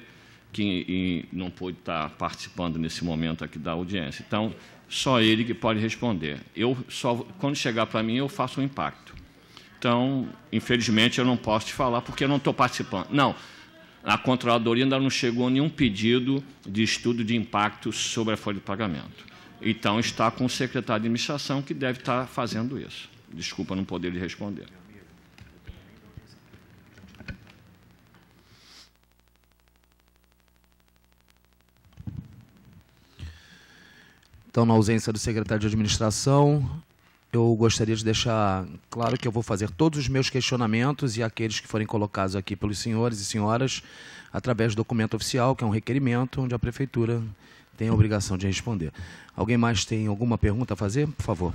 que não pôde estar participando nesse momento aqui da audiência. Então, só ele que pode responder. Eu só, quando chegar para mim, eu faço o um impacto. Então, infelizmente, eu não posso te falar porque eu não estou participando. Não, a Controladoria ainda não chegou a nenhum pedido de estudo de impacto sobre a folha de pagamento. Então, está com o secretário de administração que deve estar fazendo isso. Desculpa não poder lhe responder. Então, na ausência do secretário de administração, eu gostaria de deixar claro que eu vou fazer todos os meus questionamentos e aqueles que forem colocados aqui pelos senhores e senhoras através do documento oficial, que é um requerimento onde a prefeitura tem a obrigação de responder. Alguém mais tem alguma pergunta a fazer? Por favor.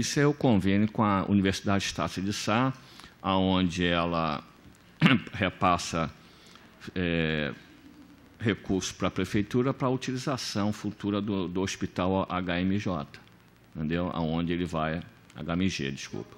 Isso é o convênio com a Universidade Estácio de Sá, onde ela repassa é, recurso para a prefeitura para a utilização futura do, do hospital HMJ, entendeu? Aonde ele vai, HMG, desculpa.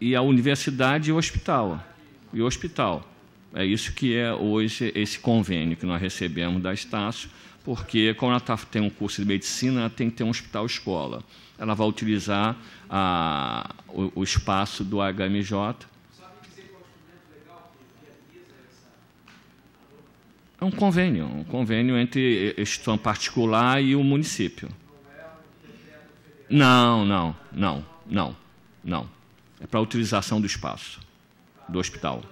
E a universidade e o hospital. E o hospital. É isso que é hoje esse convênio que nós recebemos da Estácio, porque quando ela tá, tem um curso de medicina, ela tem que ter um hospital-escola. Ela vai utilizar a, o, o espaço do HMJ. É um convênio, um convênio entre instituição particular e o município. Não, não, não, não, não. É para a utilização do espaço do hospital.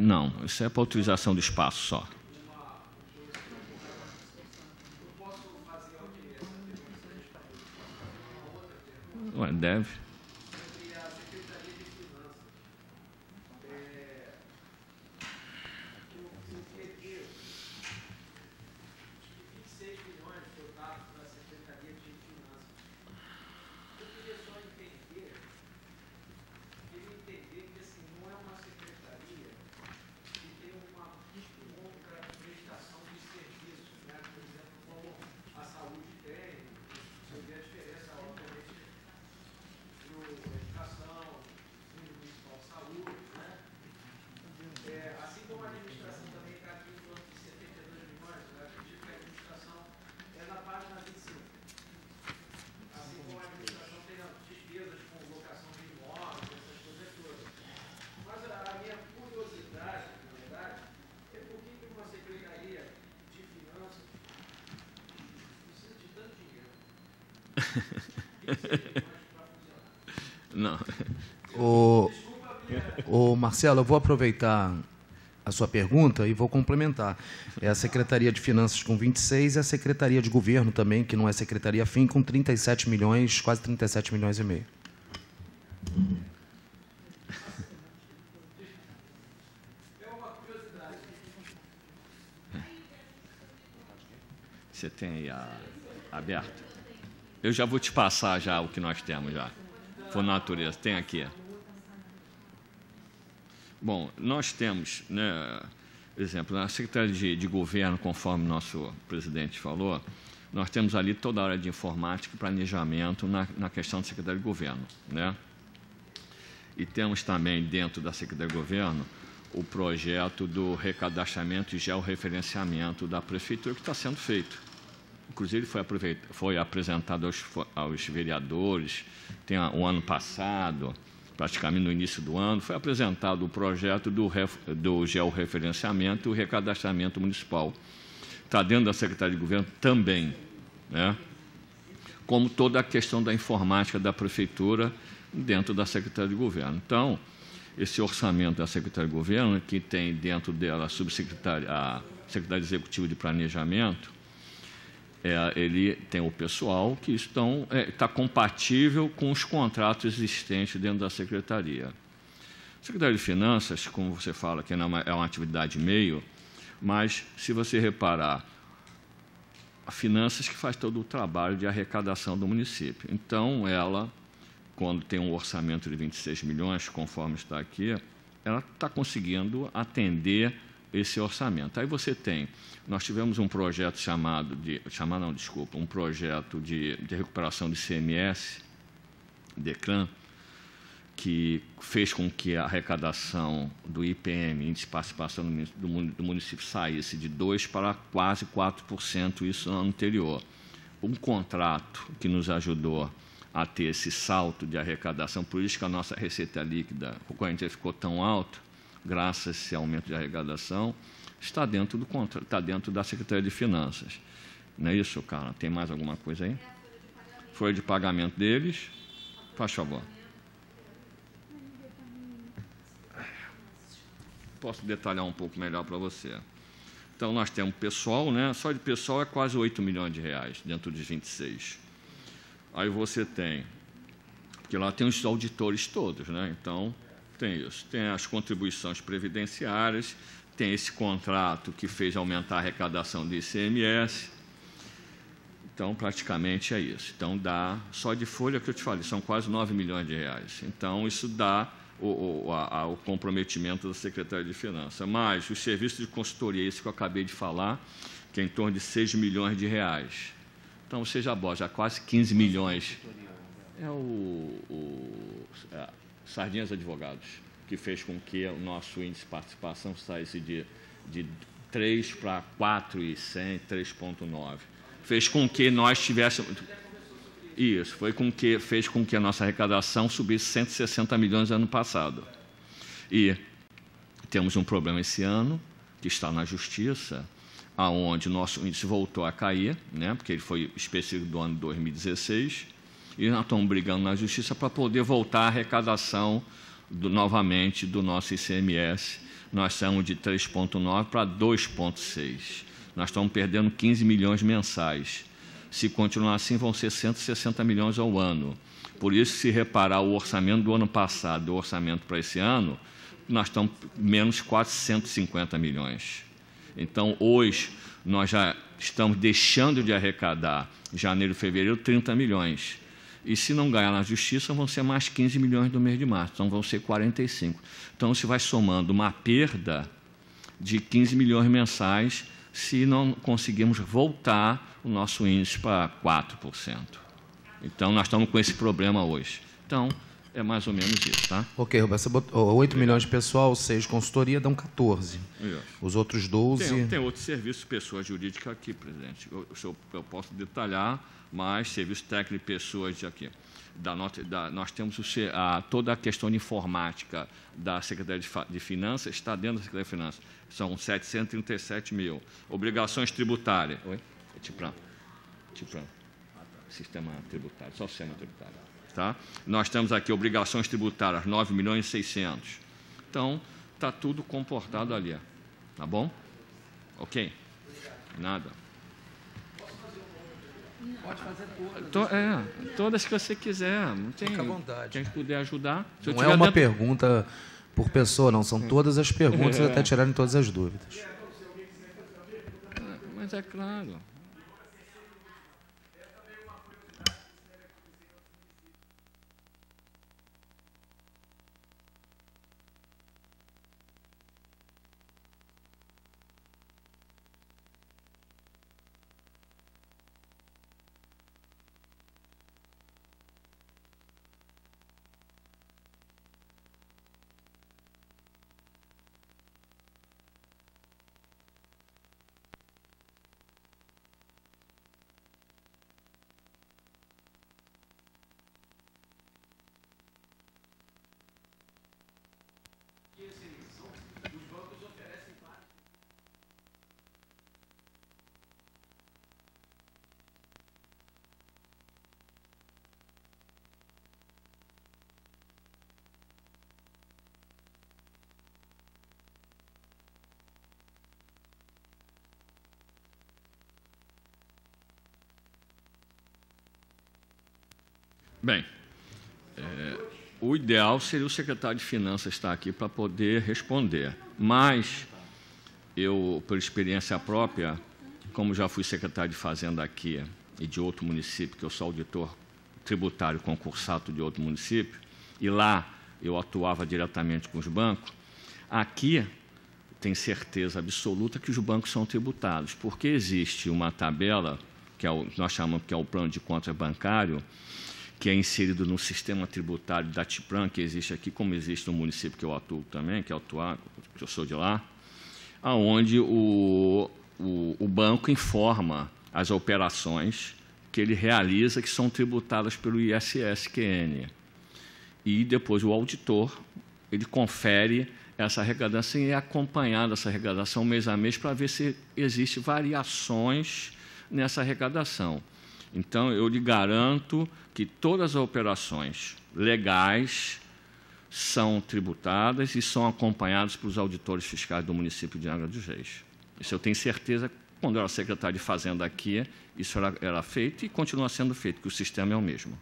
Não, isso é para utilização do espaço só. Ué, deve. Não. O, o Marcelo, eu vou aproveitar a sua pergunta e vou complementar. É a Secretaria de Finanças com 26 e a Secretaria de Governo também, que não é Secretaria FIM, com 37 milhões, quase 37 milhões e meio. Você tem aí a, aberta? Eu já vou te passar já o que nós temos já. Por natureza, tem aqui. Bom, nós temos, né, exemplo, na Secretaria de, de Governo, conforme nosso presidente falou, nós temos ali toda a área de informática e planejamento na, na questão da Secretaria de Governo. Né? E temos também, dentro da Secretaria de Governo, o projeto do recadastramento e georreferenciamento da Prefeitura, que está sendo feito inclusive foi, foi apresentado aos, aos vereadores, tem o ano passado, praticamente no início do ano, foi apresentado o projeto do, do georreferenciamento e o recadastramento municipal. Está dentro da Secretaria de Governo também, né? como toda a questão da informática da Prefeitura dentro da Secretaria de Governo. Então, esse orçamento da Secretaria de Governo, que tem dentro dela a, subsecretaria, a Secretaria Executiva de Planejamento, é, ele tem o pessoal que estão está é, tá compatível com os contratos existentes dentro da secretaria. A Secretaria de Finanças, como você fala, que é uma, é uma atividade meio, mas se você reparar, a Finanças que faz todo o trabalho de arrecadação do município. Então, ela, quando tem um orçamento de 26 milhões, conforme está aqui, ela está conseguindo atender esse orçamento. Aí você tem, nós tivemos um projeto chamado de, chamado não, desculpa, um projeto de, de recuperação de CMS, DECRAN, que fez com que a arrecadação do IPM, índice de participação do município, saísse de 2% para quase 4%, isso no ano anterior. Um contrato que nos ajudou a ter esse salto de arrecadação, por isso que a nossa receita líquida, o corrente ficou tão alto, graças a esse aumento de arrecadação, está dentro, do, está dentro da Secretaria de Finanças. Não é isso, cara? Tem mais alguma coisa aí? Folha de pagamento deles. Faz favor. Posso detalhar um pouco melhor para você. Então, nós temos pessoal, né? só de pessoal é quase 8 milhões de reais, dentro de 26. Aí você tem, porque lá tem os auditores todos, né? Então, tem isso. Tem as contribuições previdenciárias, tem esse contrato que fez aumentar a arrecadação do ICMS. Então, praticamente é isso. Então, dá, só de folha que eu te falei, são quase 9 milhões de reais. Então, isso dá o, o, a, o comprometimento da Secretaria de Finanças. Mas o serviço de consultoria, esse que eu acabei de falar, que é em torno de 6 milhões de reais. Então, já bota, já quase 15 milhões. É o, o é, Sardinhas Advogados, que fez com que o nosso índice de participação saísse de, de 3 para 4,100, 3,9. Fez com que nós tivéssemos. Isso, foi com que, fez com que a nossa arrecadação subisse 160 milhões no ano passado. E temos um problema esse ano, que está na Justiça, aonde o nosso índice voltou a cair, né, porque ele foi específico do ano 2016, e nós estamos brigando na Justiça para poder voltar a arrecadação do, novamente do nosso ICMS. Nós saímos de 3,9 para 2,6. Nós estamos perdendo 15 milhões mensais. Se continuar assim, vão ser 160 milhões ao ano. Por isso, se reparar o orçamento do ano passado e o orçamento para esse ano, nós estamos menos 450 milhões. Então, hoje, nós já estamos deixando de arrecadar, janeiro e fevereiro, 30 milhões. E se não ganhar na justiça, vão ser mais 15 milhões no mês de março, então vão ser 45. Então, se vai somando uma perda de 15 milhões mensais se não conseguirmos voltar o nosso índice para 4%. Então, nós estamos com esse problema hoje. Então, é mais ou menos isso, tá? Ok, Roberto, você botou 8 milhões de pessoal, 6 consultoria, dão 14. Isso. Os outros 12... Tem, tem outros serviços, pessoa jurídica aqui, presidente. Eu, eu, eu posso detalhar, mas serviço técnico e pessoas aqui. Da, da, nós temos o, a, toda a questão de informática da Secretaria de, de Finanças, está dentro da Secretaria de Finanças. São 737 mil. Obrigações tributárias. Oi? É Tipran. Tipran. Sistema tributário, só o sistema tributário. Tá? Nós temos aqui obrigações tributárias, 9 milhões e 600. Então, está tudo comportado ali. Tá bom? Ok? Nada. Pode fazer todas. To, é, todas que você quiser. Não tem, Fica à vontade. Quem puder ajudar. Se não é uma dentro... pergunta por pessoa, não. São todas as perguntas É. até tirarem todas as dúvidas. Mas é claro. Bem, é, o ideal seria o secretário de Finanças estar aqui para poder responder. Mas, eu, por experiência própria, como já fui secretário de Fazenda aqui e de outro município, que eu sou auditor tributário concursato de outro município, e lá eu atuava diretamente com os bancos, aqui tem certeza absoluta que os bancos são tributados, porque existe uma tabela, que é o, nós chamamos que é o plano de contas bancário, que é inserido no sistema tributário da TIPRAN, que existe aqui, como existe no município que eu atuo também, que é Atuar, que eu sou de lá, aonde o, o, o banco informa as operações que ele realiza que são tributadas pelo ISSQN. E depois o auditor, ele confere essa arrecadação e é acompanhada essa arrecadação mês a mês para ver se existe variações nessa arrecadação. Então, eu lhe garanto que todas as operações legais são tributadas e são acompanhadas pelos auditores fiscais do município de Angra dos Reis. Isso eu tenho certeza, quando eu era secretário de Fazenda aqui, isso era, era feito e continua sendo feito, que o sistema é o mesmo.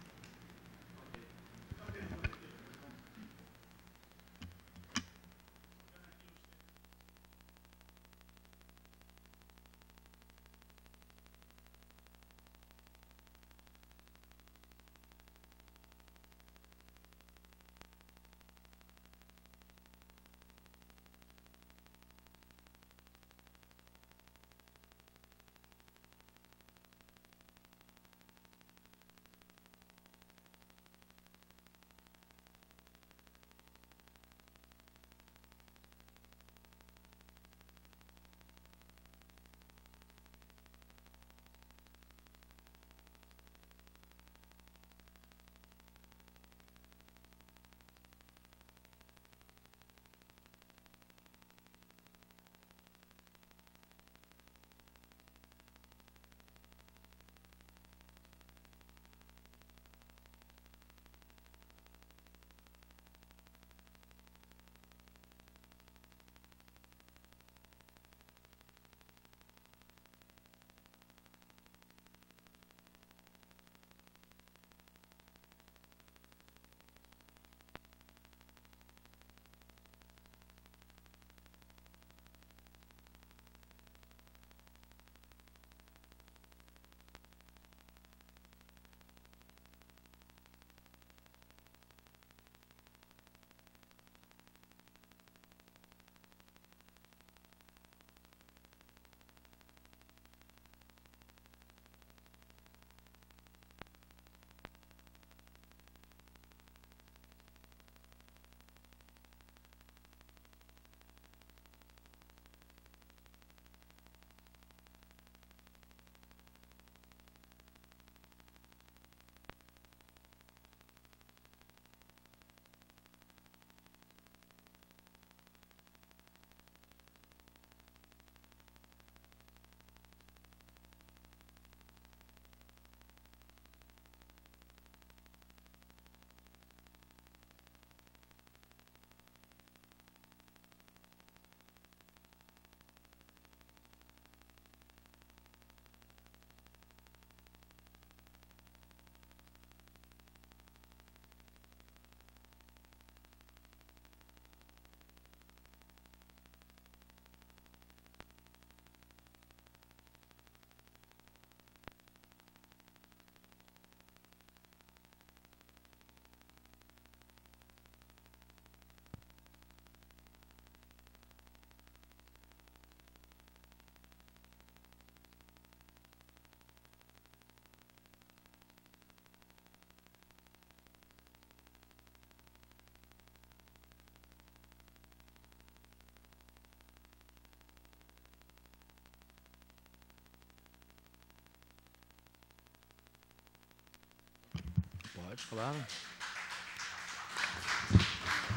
Pode, claro.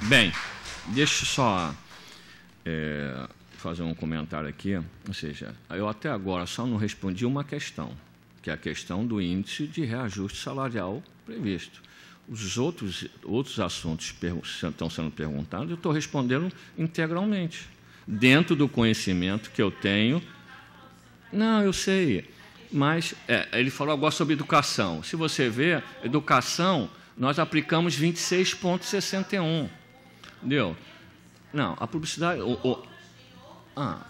Bem, deixa eu só é, fazer um comentário aqui. Ou seja, eu até agora só não respondi uma questão, que é a questão do índice de reajuste salarial previsto. Os outros, outros assuntos estão sendo perguntados, eu estou respondendo integralmente, dentro do conhecimento que eu tenho. Não, eu sei, mas é, ele falou agora sobre educação. Se você vê, educação, nós aplicamos 26,61. Entendeu? Não, a publicidade. O, o, ah.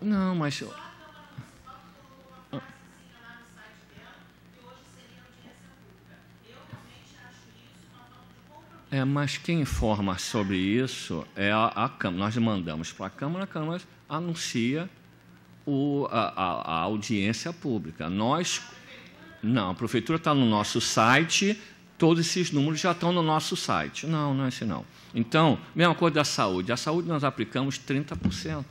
Não, mas. É, mas quem informa sobre isso é a, a Câmara. Nós mandamos para a Câmara, a Câmara anuncia o, a, a, audiência pública. Nós, não, a Prefeitura está no nosso site, todos esses números já estão no nosso site. Não, não é assim não. Então, mesma coisa da saúde. A saúde nós aplicamos 30%.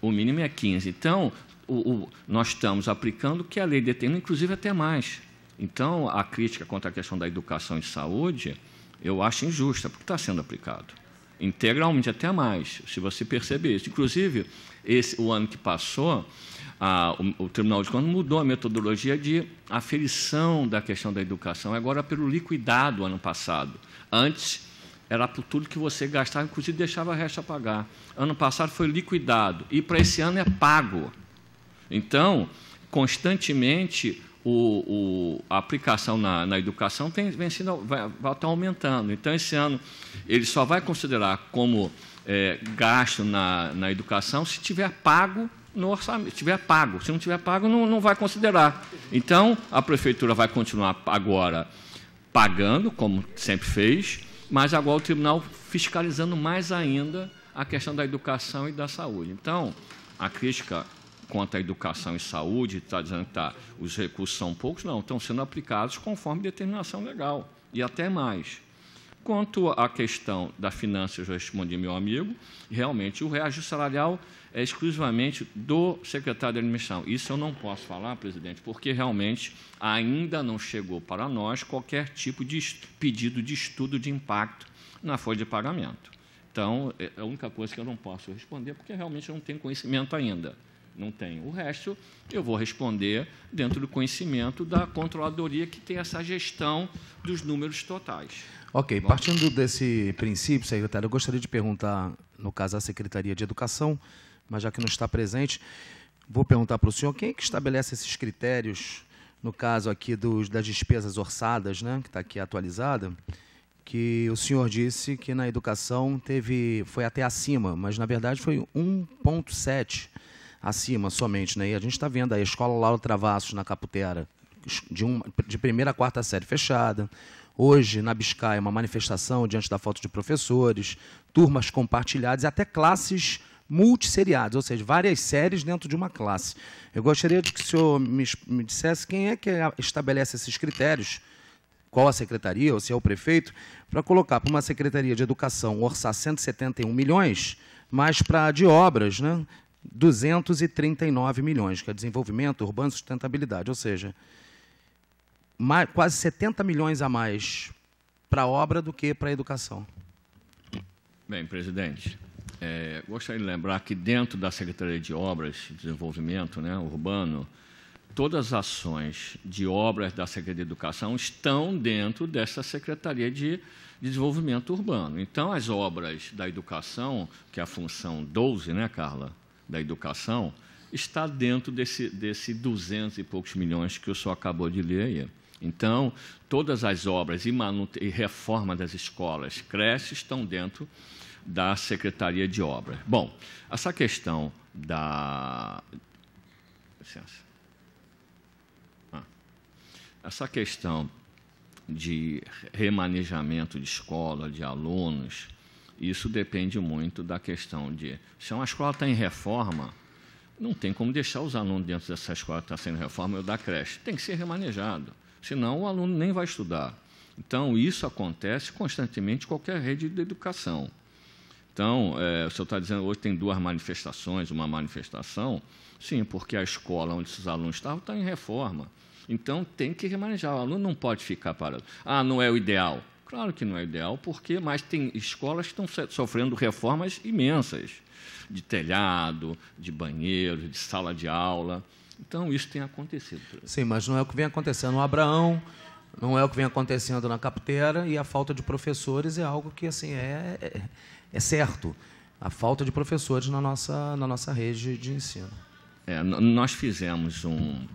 O mínimo é 15%. Então, o, o, nós estamos aplicando o que a lei determina, inclusive até mais. Então, a crítica contra a questão da educação e saúde eu acho injusta, porque está sendo aplicado. Integralmente, até mais, se você perceber isso. Inclusive, esse, o ano que passou, a, o, o, Tribunal de Contas mudou a metodologia de aferição da questão da educação, agora pelo liquidado ano passado. Antes, era por tudo que você gastava, inclusive deixava a resta pagar. Ano passado foi liquidado, e para esse ano é pago. Então, constantemente, o, o, a aplicação na, na educação tem, vem sendo, vai, vai estar aumentando. Então, esse ano, ele só vai considerar como é, gasto na, na educação se tiver pago no orçamento. Se tiver pago. Se não tiver pago, não, não vai considerar. Então, a prefeitura vai continuar agora pagando, como sempre fez, mas agora o tribunal fiscalizando mais ainda a questão da educação e da saúde. Então, a crítica quanto à educação e saúde, está dizendo que tá, os recursos são poucos, não, estão sendo aplicados conforme determinação legal, e até mais. Quanto à questão da finança, já respondi meu amigo, realmente o reajuste salarial é exclusivamente do secretário de administração. Isso eu não posso falar, presidente, porque realmente ainda não chegou para nós qualquer tipo de pedido de estudo de impacto na folha de pagamento. Então, é a única coisa que eu não posso responder, porque realmente eu não tenho conhecimento ainda não tenho. O resto eu vou responder dentro do conhecimento da controladoria que tem essa gestão dos números totais. Ok, Bom. partindo desse princípio, secretário, eu gostaria de perguntar, no caso, à Secretaria de Educação, mas já que não está presente, vou perguntar para o senhor quem é que estabelece esses critérios, no caso aqui dos, das despesas orçadas, né, que está aqui atualizada, que o senhor disse que na educação teve foi até acima, mas na verdade foi 1,7 acima somente. Né? E a gente está vendo a escola Laura Travassos, na Caputera, de, um, de primeira a quarta série fechada. Hoje, na Biscaia, uma manifestação diante da falta de professores, turmas compartilhadas e até classes multisseriadas, ou seja, várias séries dentro de uma classe. Eu gostaria de que o senhor me, me dissesse quem é que estabelece esses critérios, qual a secretaria, ou se é o prefeito, para colocar para uma secretaria de educação orçar 171 milhões, mas para de obras, né? 239 milhões, que é desenvolvimento urbano e sustentabilidade, ou seja, mais, quase 70 milhões a mais para a obra do que para a educação. Bem, presidente, é, gostaria de lembrar que dentro da Secretaria de Obras e Desenvolvimento né, Urbano, todas as ações de obras da Secretaria de Educação estão dentro dessa Secretaria de Desenvolvimento Urbano. Então, as obras da educação, que é a função 12, né, Carla? Da educação está dentro desse, desse 200 e poucos milhões que o senhor acabou de ler aí. Então, todas as obras e, e reforma das escolas, creches, estão dentro da Secretaria de Obras. Bom, essa questão da. Licença. Ah. Essa questão de remanejamento de escola, de alunos, isso depende muito da questão de se uma escola está em reforma, não tem como deixar os alunos dentro dessa escola que está sendo reforma ou da creche. Tem que ser remanejado, senão o aluno nem vai estudar. Então, isso acontece constantemente em qualquer rede de educação. Então, é, o senhor está dizendo hoje tem duas manifestações, uma manifestação, sim, porque a escola onde esses alunos estavam está em reforma. Então, tem que remanejar. O aluno não pode ficar parado. Ah, não é o ideal. Claro que não é ideal, porque mas tem escolas que estão sofrendo reformas imensas de telhado, de banheiro, de sala de aula. Então, isso tem acontecido. Sim, mas não é o que vem acontecendo no Abraão, não é o que vem acontecendo na Capitera, e a falta de professores é algo que assim é, é, é certo. A falta de professores na nossa, na nossa rede de ensino. É, nós fizemos um,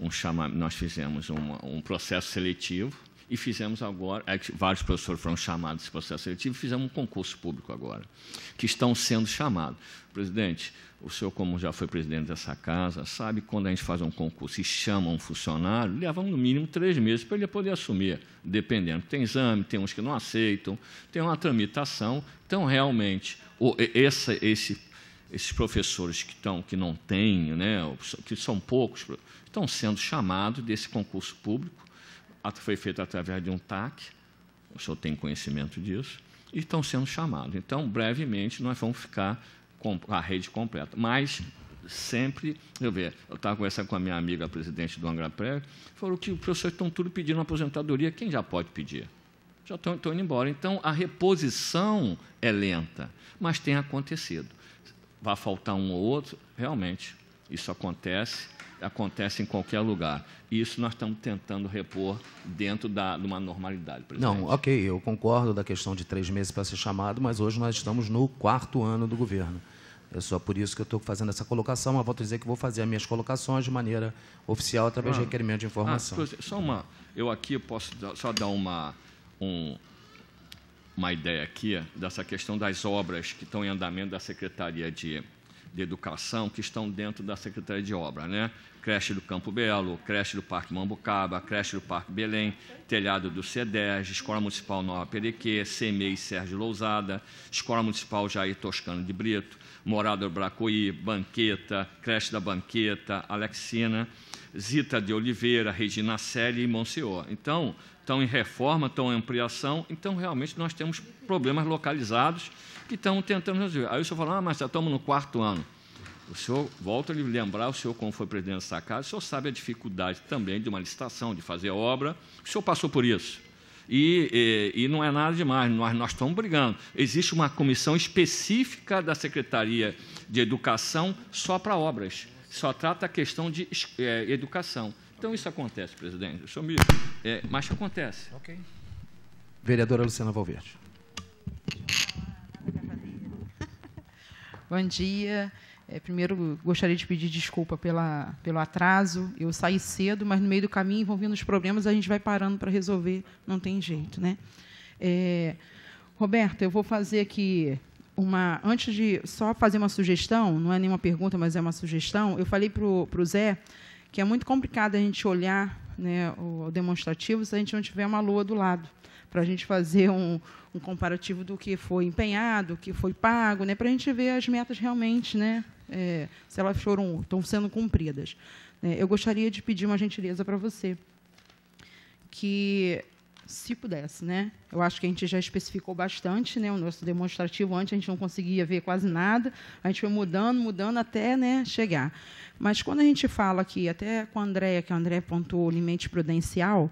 um chama, nós fizemos um, um processo seletivo e fizemos agora, é vários professores foram chamados nesse processo seletivo, fizemos um concurso público agora, que estão sendo chamados. Presidente, o senhor, como já foi presidente dessa casa, sabe quando a gente faz um concurso e chama um funcionário, leva no mínimo três meses para ele poder assumir, dependendo. Tem exame, tem uns que não aceitam, tem uma tramitação. Então, realmente, esse, esse, esses professores que, estão, que não têm, né, que são poucos, estão sendo chamados desse concurso público foi feito através de um TAC, o senhor tem conhecimento disso, e estão sendo chamados. Então, brevemente, nós vamos ficar com a rede completa. Mas, sempre, eu ver, eu estava conversando com a minha amiga, a presidente do Angra Pré, falou que os professores estão tudo pedindo aposentadoria, quem já pode pedir? Já estão, indo embora. Então, a reposição é lenta, mas tem acontecido. Vai faltar um ou outro, realmente, isso acontece, acontece em qualquer lugar. E isso nós estamos tentando repor dentro da, de uma normalidade. Presidente. Não, ok, eu concordo da questão de três meses para ser chamado, mas hoje nós estamos no quarto ano do governo. É só por isso que eu estou fazendo essa colocação, mas volto a dizer que vou fazer as minhas colocações de maneira oficial através ah, de requerimento de informação. Ah, só uma, eu aqui posso só dar uma, um, uma ideia aqui dessa questão das obras que estão em andamento da Secretaria de, de Educação, que estão dentro da Secretaria de Obra, né? Creche do Campo Belo, creche do Parque Mambucaba, creche do Parque Belém, telhado do CEDES, Escola Municipal Nova Perequê, CEMEI Sérgio Lousada, Escola Municipal Jair Toscano de Brito, Morada Bracoí, Banqueta, creche da Banqueta, Alexina, Zita de Oliveira, Regina Selle e Monsenhor. Então, estão em reforma, estão em ampliação, então realmente nós temos problemas localizados que estão tentando resolver. Aí o senhor fala, ah, mas já estamos no quarto ano. O senhor, volta a lhe lembrar, o senhor, como foi presidente dessa casa, o senhor sabe a dificuldade também de uma licitação, de fazer obra. O senhor passou por isso. E, e, e não é nada demais, nós, nós estamos brigando. Existe uma comissão específica da Secretaria de Educação só para obras, só trata a questão de é, educação. Então, isso acontece, presidente. O senhor me, é, mas acontece. Ok. Vereadora Luciana Valverde. Bom dia. É, primeiro, gostaria de pedir desculpa pela, pelo atraso. Eu saí cedo, mas no meio do caminho, vão vindo os problemas, a gente vai parando para resolver, não tem jeito. Né? É, Roberto, eu vou fazer aqui uma. Antes de só fazer uma sugestão, não é nenhuma pergunta, mas é uma sugestão. Eu falei para o Zé que é muito complicado a gente olhar né, o demonstrativo se a gente não tiver uma lua do lado, para a gente fazer um, um comparativo do que foi empenhado, o que foi pago, né, para a gente ver as metas realmente, né, é, se elas foram, estão sendo cumpridas. É, eu gostaria de pedir uma gentileza para você, que, se pudesse, né, eu acho que a gente já especificou bastante, né, o nosso demonstrativo antes a gente não conseguia ver quase nada, a gente foi mudando, mudando até né, chegar. Mas quando a gente fala aqui, até com a Andréia, que a Andréia apontou o limite prudencial,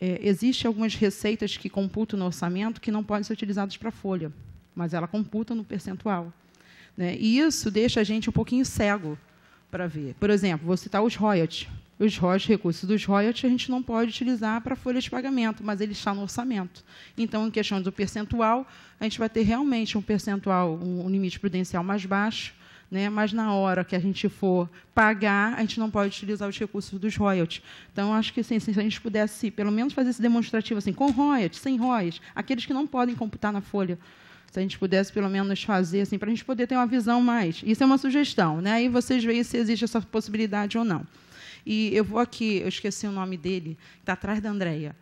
é, Existem algumas receitas que computam no orçamento que não podem ser utilizadas para folha, mas ela computa no percentual. Né? E isso deixa a gente um pouquinho cego para ver. Por exemplo, vou citar os royalties. Os royalties, recursos dos royalties, a gente não pode utilizar para folha de pagamento, mas ele está no orçamento. Então, em questão do percentual, a gente vai ter realmente um percentual, um limite prudencial mais baixo, né? mas na hora que a gente for pagar, a gente não pode utilizar os recursos dos royalties. Então, acho que assim, se a gente pudesse, pelo menos, fazer esse demonstrativo assim, com royalties, sem royalties, aqueles que não podem computar na folha, se a gente pudesse pelo menos fazer assim, para a gente poder ter uma visão mais. Isso é uma sugestão, né? Aí vocês veem se existe essa possibilidade ou não. E eu vou aqui, eu esqueci o nome dele, está atrás da Andréia.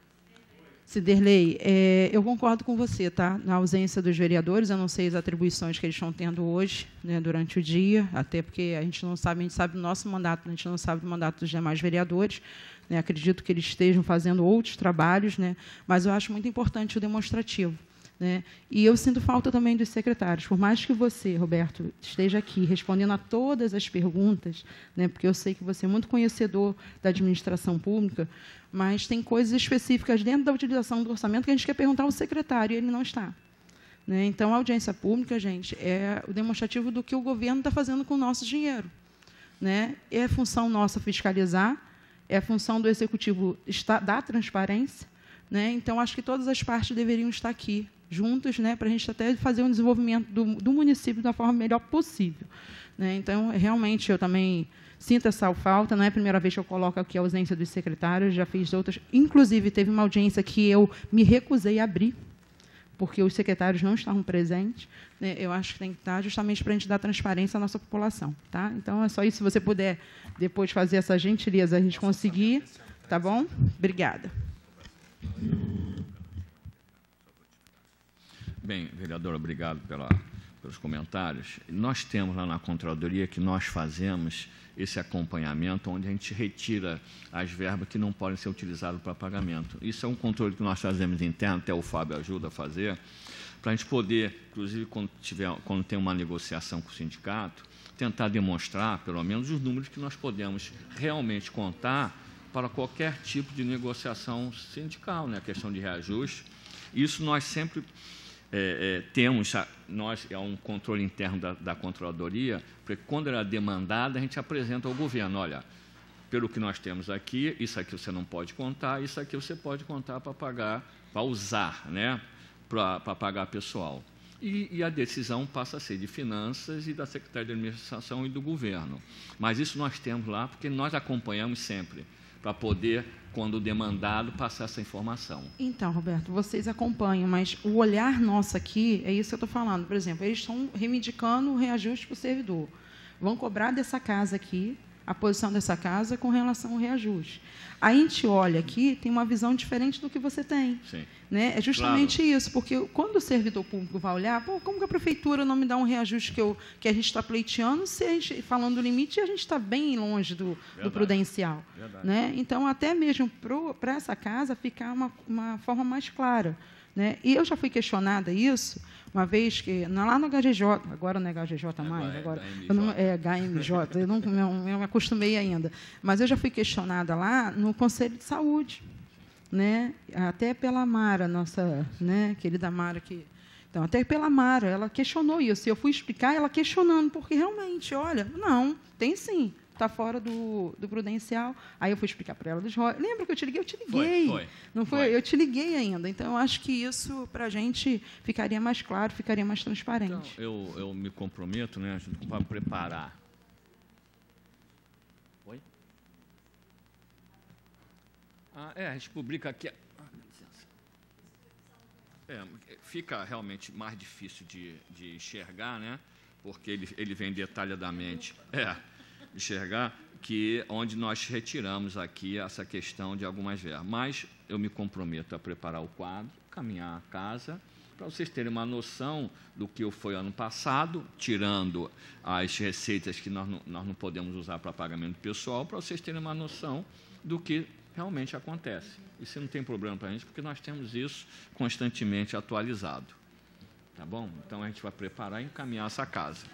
Ciderley, é, eu concordo com você, tá? Na ausência dos vereadores, eu não sei as atribuições que eles estão tendo hoje, né, durante o dia, até porque a gente não sabe, a gente sabe do nosso mandato, a gente não sabe do mandato dos demais vereadores. Né, acredito que eles estejam fazendo outros trabalhos, né, mas eu acho muito importante o demonstrativo. Né? E eu sinto falta também dos secretários. Por mais que você, Roberto, esteja aqui respondendo a todas as perguntas, né, porque eu sei que você é muito conhecedor da administração pública, mas tem coisas específicas dentro da utilização do orçamento que a gente quer perguntar ao secretário e ele não está. Né? Então, a audiência pública, gente, é o demonstrativo do que o governo está fazendo com o nosso dinheiro. Né? É função nossa fiscalizar, é função do executivo dar transparência. Né? Então, acho que todas as partes deveriam estar aqui juntos, né, para a gente até fazer um desenvolvimento do, do município da forma melhor possível. Né? Então, realmente, eu também sinto essa falta. Não é a primeira vez que eu coloco aqui a ausência dos secretários, já fiz outras. Inclusive, teve uma audiência que eu me recusei a abrir, porque os secretários não estavam presentes. Né? Eu acho que tem que estar justamente para a gente dar transparência à nossa população. Tá? Então, é só isso. Se você puder depois fazer essa gentileza, a gente conseguir. Tá bom? Obrigada. Bem, vereador, obrigado pela, pelos comentários. Nós temos lá na Controladoria que nós fazemos esse acompanhamento, onde a gente retira as verbas que não podem ser utilizadas para pagamento. Isso é um controle que nós fazemos interno, até o Fábio ajuda a fazer, para a gente poder, inclusive quando, tiver, quando tem uma negociação com o sindicato, tentar demonstrar, pelo menos, os números que nós podemos realmente contar para qualquer tipo de negociação sindical, né? a questão de reajuste. Isso nós sempre é, é, temos, nós, é um controle interno da, da controladoria, porque quando ela é demandada, a gente apresenta ao governo, olha, pelo que nós temos aqui, isso aqui você não pode contar, isso aqui você pode contar para pagar, para usar, né, para pagar pessoal. E, e, a decisão passa a ser de finanças e da Secretaria de Administração e do governo. Mas isso nós temos lá porque nós acompanhamos sempre para poder quando demandado, passar essa informação. Então, Roberto, vocês acompanham, mas o olhar nosso aqui, é isso que eu estou falando. Por exemplo, eles estão reivindicando o reajuste para o servidor. Vão cobrar dessa casa aqui a posição dessa casa com relação ao reajuste. A gente olha aqui, tem uma visão diferente do que você tem. Sim. Né? É justamente claro. isso, porque quando o servidor público vai olhar, Pô, como que a prefeitura não me dá um reajuste que, eu, que a gente está pleiteando, se a gente, falando do limite, a gente está bem longe do, do prudencial. Né? Então, até mesmo para essa casa ficar uma, uma forma mais clara. Né? E eu já fui questionada isso, uma vez que, lá no HGJ, agora não é HGJ mais, agora, é, não, é HMJ, eu não, não me acostumei ainda, mas eu já fui questionada lá no Conselho de Saúde, né? até pela Mara, nossa né, querida Mara, que então, até pela Mara, ela questionou isso. E eu fui explicar, ela questionando, porque realmente, olha, não, tem sim está fora do, do prudencial. Aí eu fui explicar para ela dos royalties. Lembra que eu te liguei? Eu te liguei. Foi, foi. Não foi? foi? Eu te liguei ainda. Então, eu acho que isso, para a gente, ficaria mais claro, ficaria mais transparente. Então, eu, eu me comprometo né, para preparar. Oi? Ah, é, a gente publica aqui. Ah, é, fica realmente mais difícil de, de enxergar, né? Porque ele, ele vem detalhadamente. É enxergar que onde nós retiramos aqui essa questão de algumas verbas. Mas eu me comprometo a preparar o quadro, caminhar a casa, para vocês terem uma noção do que foi ano passado, tirando as receitas que nós não, nós não podemos usar para pagamento pessoal, para vocês terem uma noção do que realmente acontece. Isso não tem problema para a gente, porque nós temos isso constantemente atualizado. Tá bom? Então a gente vai preparar e encaminhar essa casa.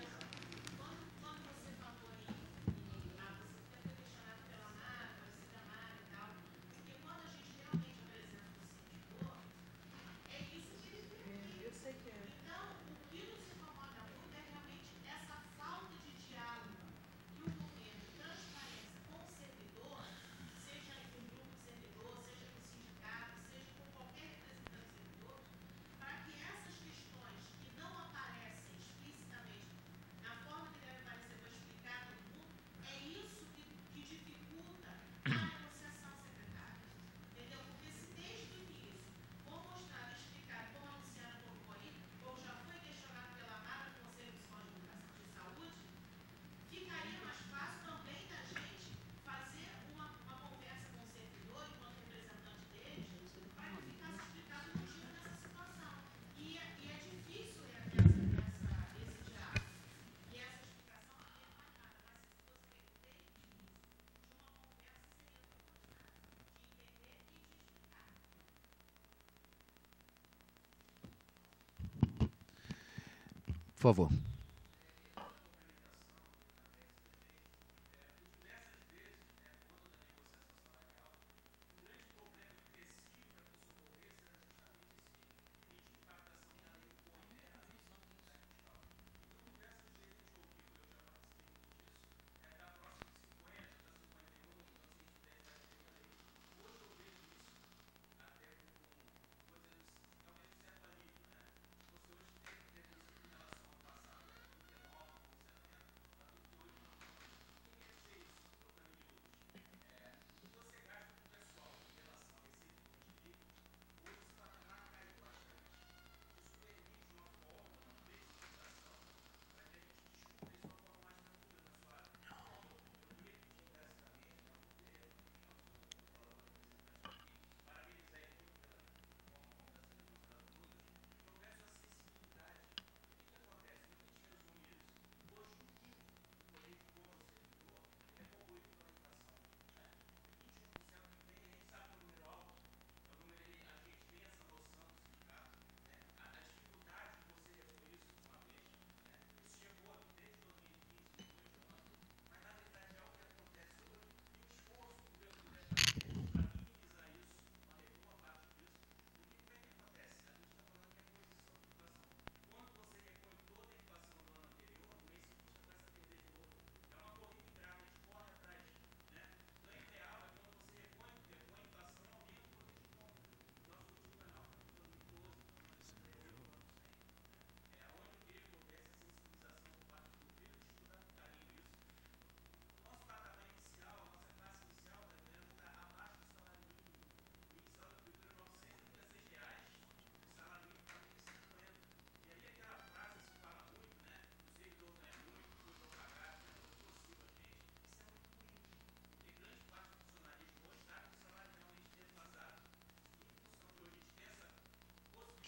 Favor.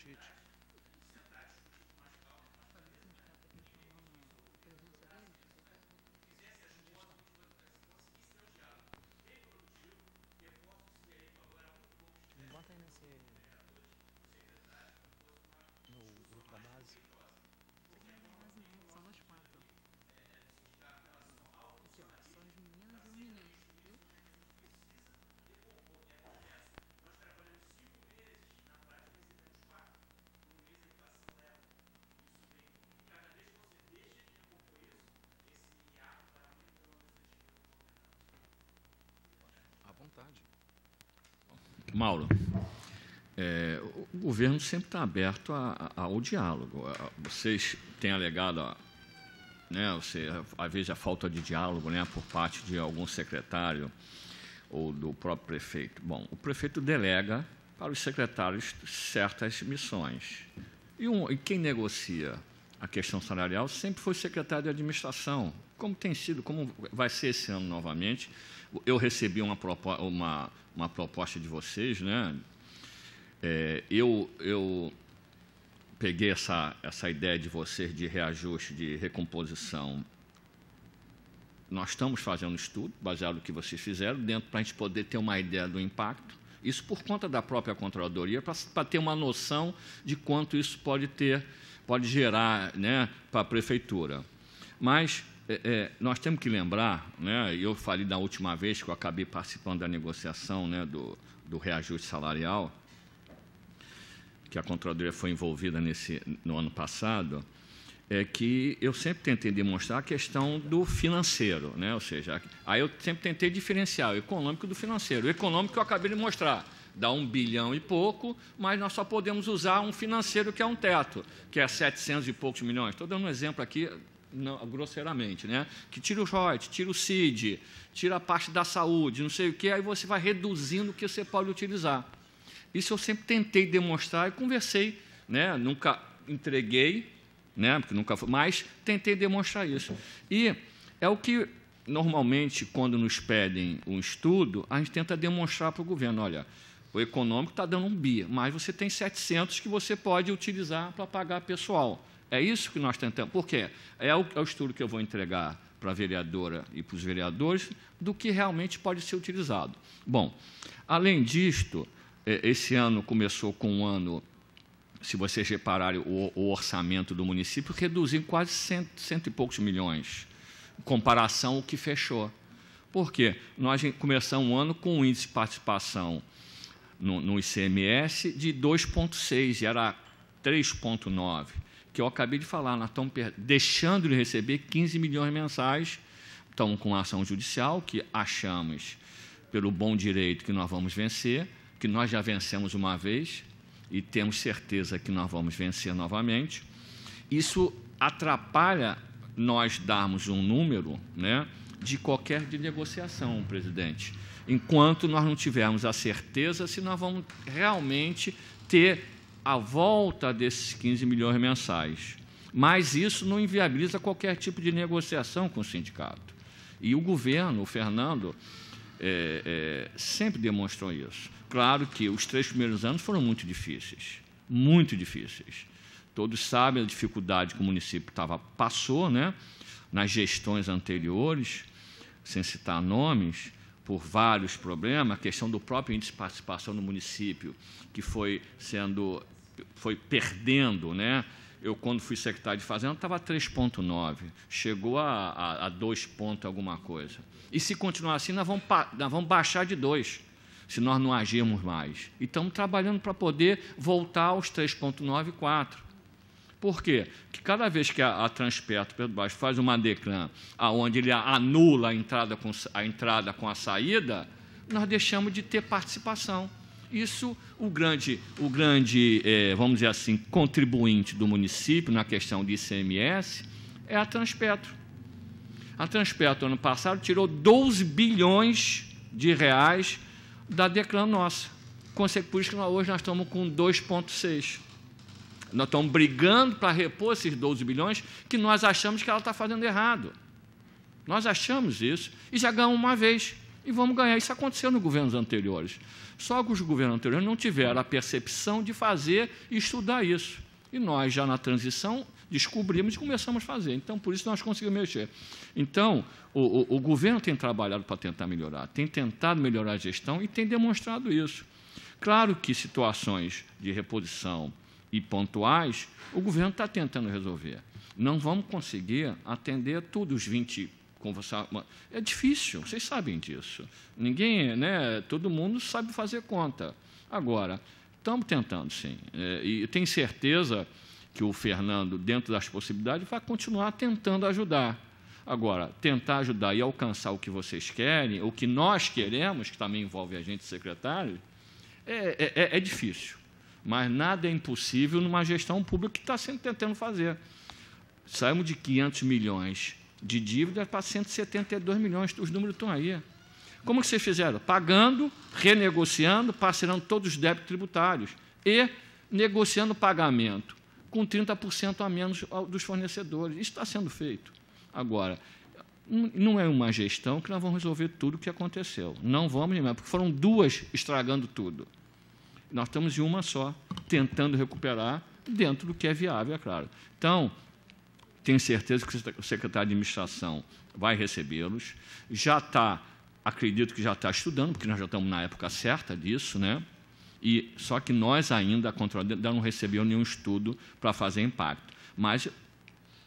huge. Vontade. Mauro, é, o governo sempre está aberto a, a, ao diálogo. Vocês têm alegado, a, né, você, às vezes, a falta de diálogo né, por parte de algum secretário ou do próprio prefeito. Bom, o prefeito delega para os secretários certas missões. E, um, e quem negocia a questão salarial sempre foi o secretário de administração, como tem sido, como vai ser esse ano novamente. Eu recebi uma, uma, uma proposta de vocês, né? É, eu, eu peguei essa, essa ideia de vocês de reajuste, de recomposição. Nós estamos fazendo um estudo, baseado no que vocês fizeram, dentro para a gente poder ter uma ideia do impacto. Isso por conta da própria controladoria, para ter uma noção de quanto isso pode ter, pode gerar né, para a prefeitura. Mas é, é, nós temos que lembrar, né, eu falei da última vez que eu acabei participando da negociação né, do, do reajuste salarial, que a Controladoria foi envolvida nesse, no ano passado, é que eu sempre tentei demonstrar a questão do financeiro, né? ou seja, aí eu sempre tentei diferenciar o econômico do financeiro. O econômico eu acabei de mostrar, dá um bilhão e pouco, mas nós só podemos usar um financeiro que é um teto, que é 700 e poucos milhões. Estou dando um exemplo aqui, não, grosseiramente, né? que tira o ROIT, tira o CID, tira a parte da saúde, não sei o que, aí você vai reduzindo o que você pode utilizar. Isso eu sempre tentei demonstrar e conversei, né? nunca entreguei, né? porque nunca foi, mas tentei demonstrar isso. E é o que, normalmente, quando nos pedem um estudo, a gente tenta demonstrar para o governo, olha, o econômico está dando um BIA, mas você tem 700 que você pode utilizar para pagar pessoal. É isso que nós tentamos. Por quê? É o, é o estudo que eu vou entregar para a vereadora e para os vereadores do que realmente pode ser utilizado. Bom, além disto, é, esse ano começou com um ano se vocês repararem o, o orçamento do município, reduziu em quase cento, cento e poucos milhões, em comparação ao que fechou. Por quê? Nós começamos o ano com um índice de participação no, no ICMS de 2,6 e era 3,9, que eu acabei de falar, nós estamos deixando de receber 15 milhões mensais, estamos com ação judicial, que achamos, pelo bom direito, que nós vamos vencer, que nós já vencemos uma vez e temos certeza que nós vamos vencer novamente. Isso atrapalha nós darmos um número né, de qualquer de negociação, presidente, enquanto nós não tivermos a certeza se nós vamos realmente ter a volta desses 15 milhões mensais. Mas isso não inviabiliza qualquer tipo de negociação com o sindicato. E o governo, o Fernando, é, é, sempre demonstrou isso. Claro que os três primeiros anos foram muito difíceis, muito difíceis. Todos sabem a dificuldade que o município tava, passou né, nas gestões anteriores, sem citar nomes, por vários problemas, a questão do próprio índice de participação no município, que foi sendo, foi perdendo, né? Eu, quando fui secretário de Fazenda, estava 3,9, chegou a, a, a 2 pontos alguma coisa. E se continuar assim, nós vamos, nós vamos baixar de 2, se nós não agirmos mais. E estamos trabalhando para poder voltar aos 3,9 e 4. Por quê? Porque cada vez que a, a Transperto Pedro Baixo faz uma declan onde ele anula a entrada, com, a entrada com a saída, nós deixamos de ter participação. Isso, o grande, o grande é, vamos dizer assim, contribuinte do município na questão de ICMS é a Transpetro. A Transpetro, ano passado, tirou 12 bilhões de reais da Declan nossa. Isso que hoje nós estamos com 2,6. Nós estamos brigando para repor esses 12 bilhões que nós achamos que ela está fazendo errado. Nós achamos isso e já ganhamos uma vez. E vamos ganhar. Isso aconteceu nos governos anteriores. Só que os governos anteriores não tiveram a percepção de fazer e estudar isso. E nós, já na transição, descobrimos e começamos a fazer. Então, por isso nós conseguimos mexer. Então, o, o, o governo tem trabalhado para tentar melhorar, tem tentado melhorar a gestão e tem demonstrado isso. Claro que situações de reposição e pontuais, o governo está tentando resolver. Não vamos conseguir atender todos os 20 conversar. É difícil, vocês sabem disso. Ninguém, né? Todo mundo sabe fazer conta. Agora, estamos tentando, sim. É, e tenho certeza que o Fernando, dentro das possibilidades, vai continuar tentando ajudar. Agora, tentar ajudar e alcançar o que vocês querem, o que nós queremos, que também envolve a gente, secretário, é, é, é, é difícil. Mas nada é impossível numa gestão pública que está sempre tentando fazer. Saímos de 500 milhões de dívida para 172 milhões, os números estão aí. Como que vocês fizeram? Pagando, renegociando, parcelando todos os débitos tributários e negociando pagamento com 30% a menos dos fornecedores. Isso está sendo feito. Agora, não é uma gestão que nós vamos resolver tudo o que aconteceu. Não vamos, porque foram duas estragando tudo. Nós estamos em uma só, tentando recuperar dentro do que é viável, é claro. Então, tenho certeza que o secretário de administração vai recebê-los. Já está, acredito que já está estudando, porque nós já estamos na época certa disso, né? E só que nós ainda, a controle não recebemos nenhum estudo para fazer impacto. Mas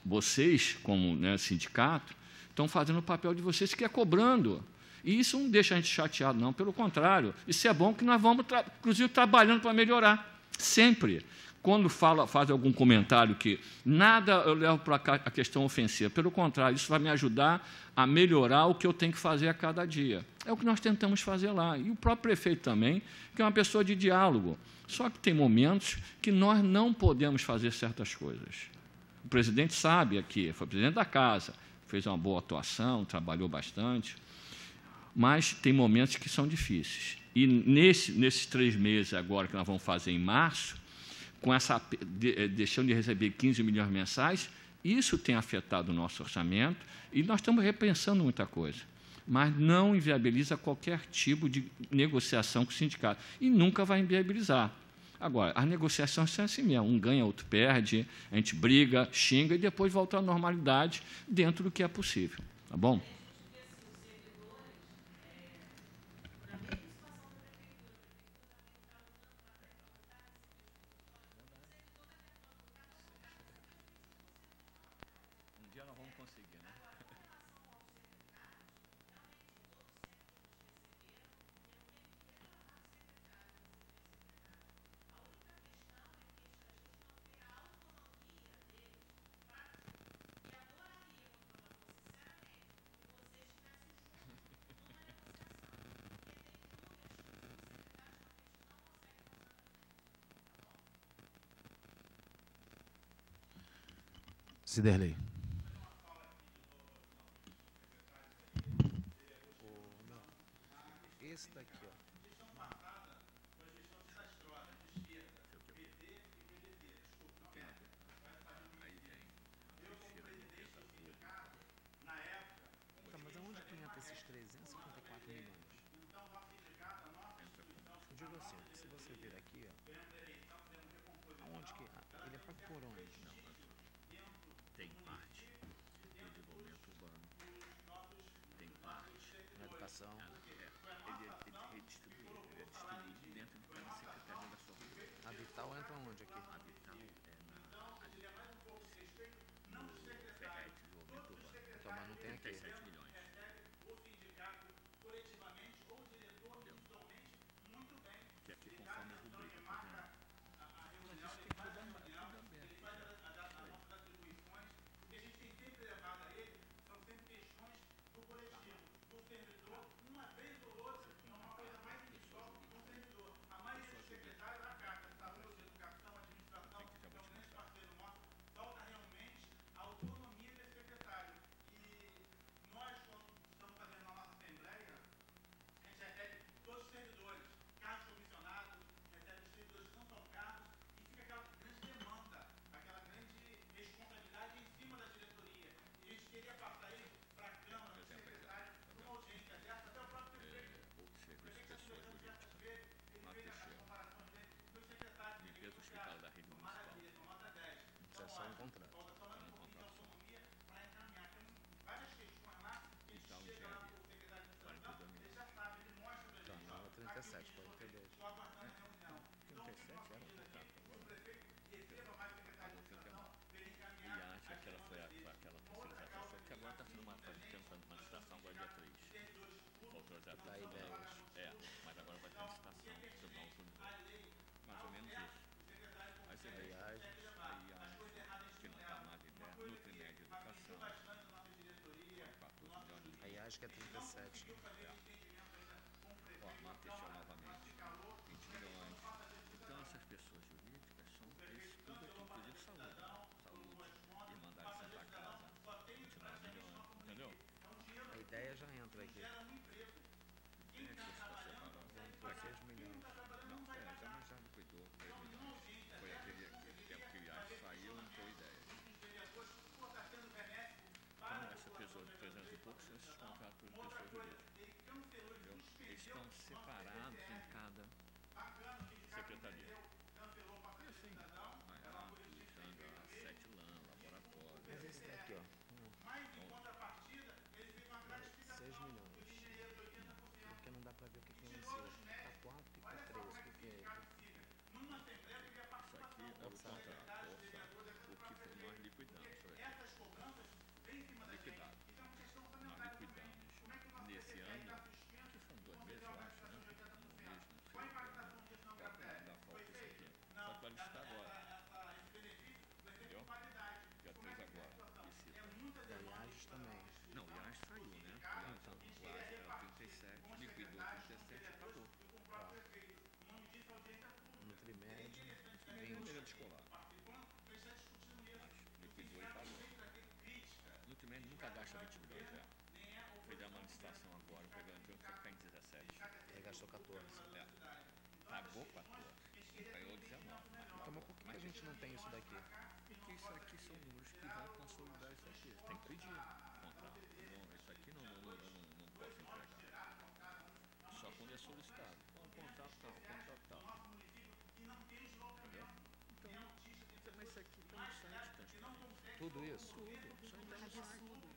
vocês, como né, sindicato, estão fazendo o papel de vocês que é cobrando. E isso não deixa a gente chateado, não. Pelo contrário, isso é bom que nós vamos, inclusive, trabalhando para melhorar. Sempre. Quando fala, faz algum comentário que nada eu levo para a questão ofensiva, pelo contrário, isso vai me ajudar a melhorar o que eu tenho que fazer a cada dia. É o que nós tentamos fazer lá. E o próprio prefeito também, que é uma pessoa de diálogo. Só que tem momentos que nós não podemos fazer certas coisas. O presidente sabe aqui, foi presidente da casa, fez uma boa atuação, trabalhou bastante, mas tem momentos que são difíceis. E nesse, nesses três meses agora que nós vamos fazer em março, com essa de, eh, deixando de receber 15 milhões mensais, isso tem afetado o nosso orçamento e nós estamos repensando muita coisa. Mas não inviabiliza qualquer tipo de negociação com o sindicato. E nunca vai inviabilizar. Agora, as negociações são assim mesmo: um ganha, outro perde, a gente briga, xinga e depois volta à normalidade dentro do que é possível. Tá bom? Ciderley. Esse daqui, ó. Mas aonde que entra esses 354 milhões? Eu digo assim, se você aqui, ó. Aonde que. Ele é por onde? Tem parte do desenvolvimento urbano, tem parte. Na educação. É, ele, é- ele redistribui, ele é distribuído dentro de cada secretaria da sua. A Vital entra onde aqui? A Vital é na, ali, no PRET, desenvolvimento urbano. Então, mas não tem aqui. 37 milhões. Que aqui conforme rubrica, por exemplo. Mas isso tem tudo ama- tudo aberto. outros serviços, pessoas jurídicas, Marco Teixeira. Limpeza hospitalar da rede municipal. Isso é só um contrato. Tá no contrato só. Vital Engenharia, 42 milhões. Tá, não, é 37, 42. 37 era um contrato. Agora tem que amar. E acha que ela foi a, aquela terceirização, só que agora está sendo uma, tá tentando uma licitação agora dia 3. Autorizar ideias. É, mas agora vai ter licitação, autorizar. Mais ou menos isso. Aí você vê, Aí acha que não está mais ideia, Educação, 14 milhões de Aí acho que é 37. Ó, Marco Teixeira novamente, 20 milhões. Então essas pessoas jurídicas são esses tudo aqui, saúde. Saúde, Irmandade Santa Casa, 29 milhões, entendeu? A ideia já entra aqui. 6 milhões. Não, é, já, já liquidou 3 milhões. Foi aquele, aquele tempo que o IAS saiu, não tem ideia. Então, essa pessoa de 300 e poucos esses contratos de pessoa jurídica. Entendeu? Eles estão separados em cada secretaria. Ver o que que é. Tá 4 e tá 3. O que que é? Isso aqui é o contrato, o que nós liquidamos. Isso aqui. Liquidado. Nós liquidamos nesse ano, que são dois meses, eu acho, né? Um mês, não sei. Dá pra dar falta isso aqui. Só que vai licitar agora. Entendeu? Dia 3 agora. Licita. Da IAGES também. Não, o IAS saiu, né? O IAS era 37, liquidou 37 e acabou. Nutrimed. Primeira de escolar. Liquidou e pagou. Nunca gasta 20 milhões, é. Fez uma licitação agora, pegando então fica em 17. Aí gastou 14. É. Pagou 14. Ganhou 19. Então, por que a gente não tem isso daqui? Porque isso aqui são números que vão consolidar isso aqui. Tem que pedir. Não, isso aqui não, não, eu não, não posso entregar. Só quando é solicitado. Contrato tal, um contrato tal. Mas isso aqui está no site, tá? Tudo isso? Tudo. Isso é.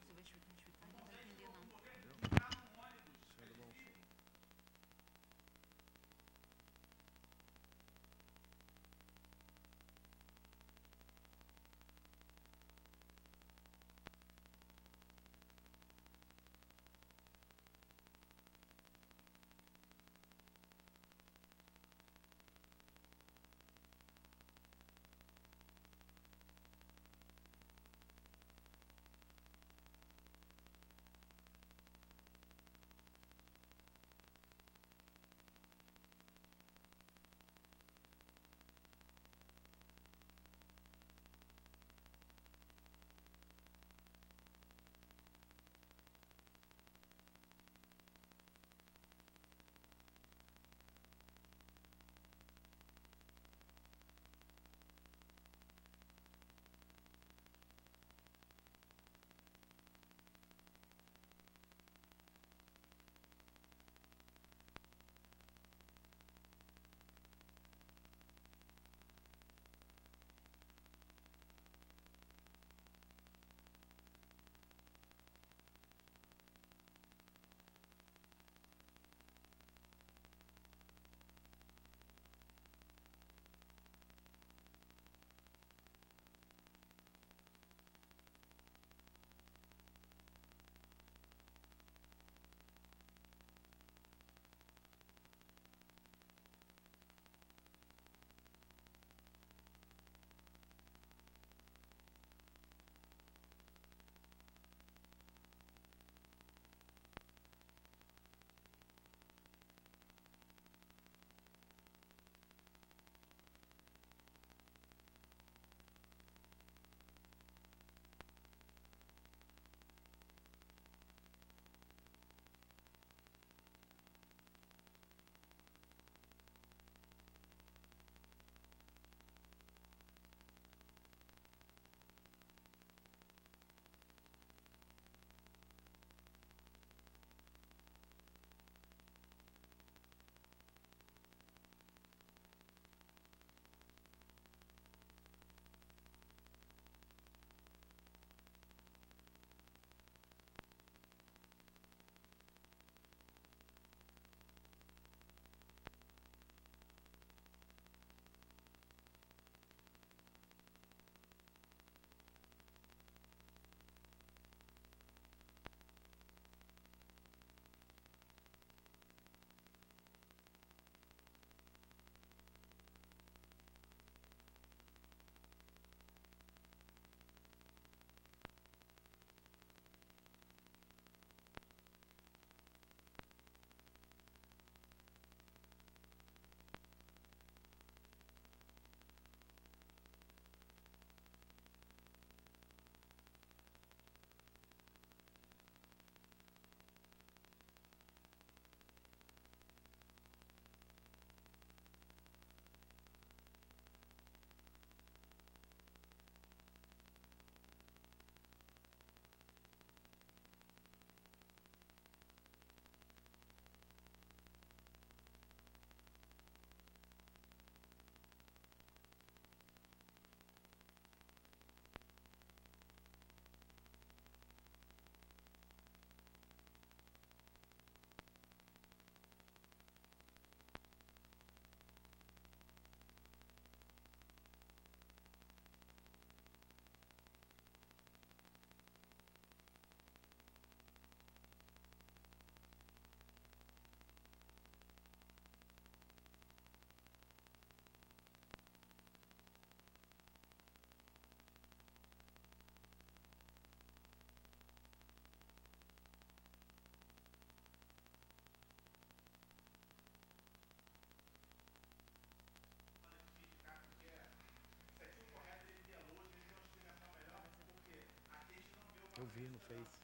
Eu vi no Face.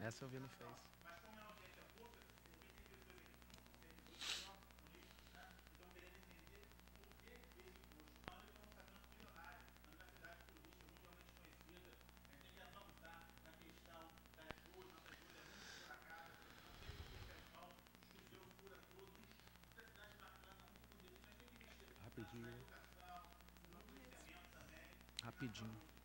Essa eu vi no Face. Rapidinho. Rapidinho.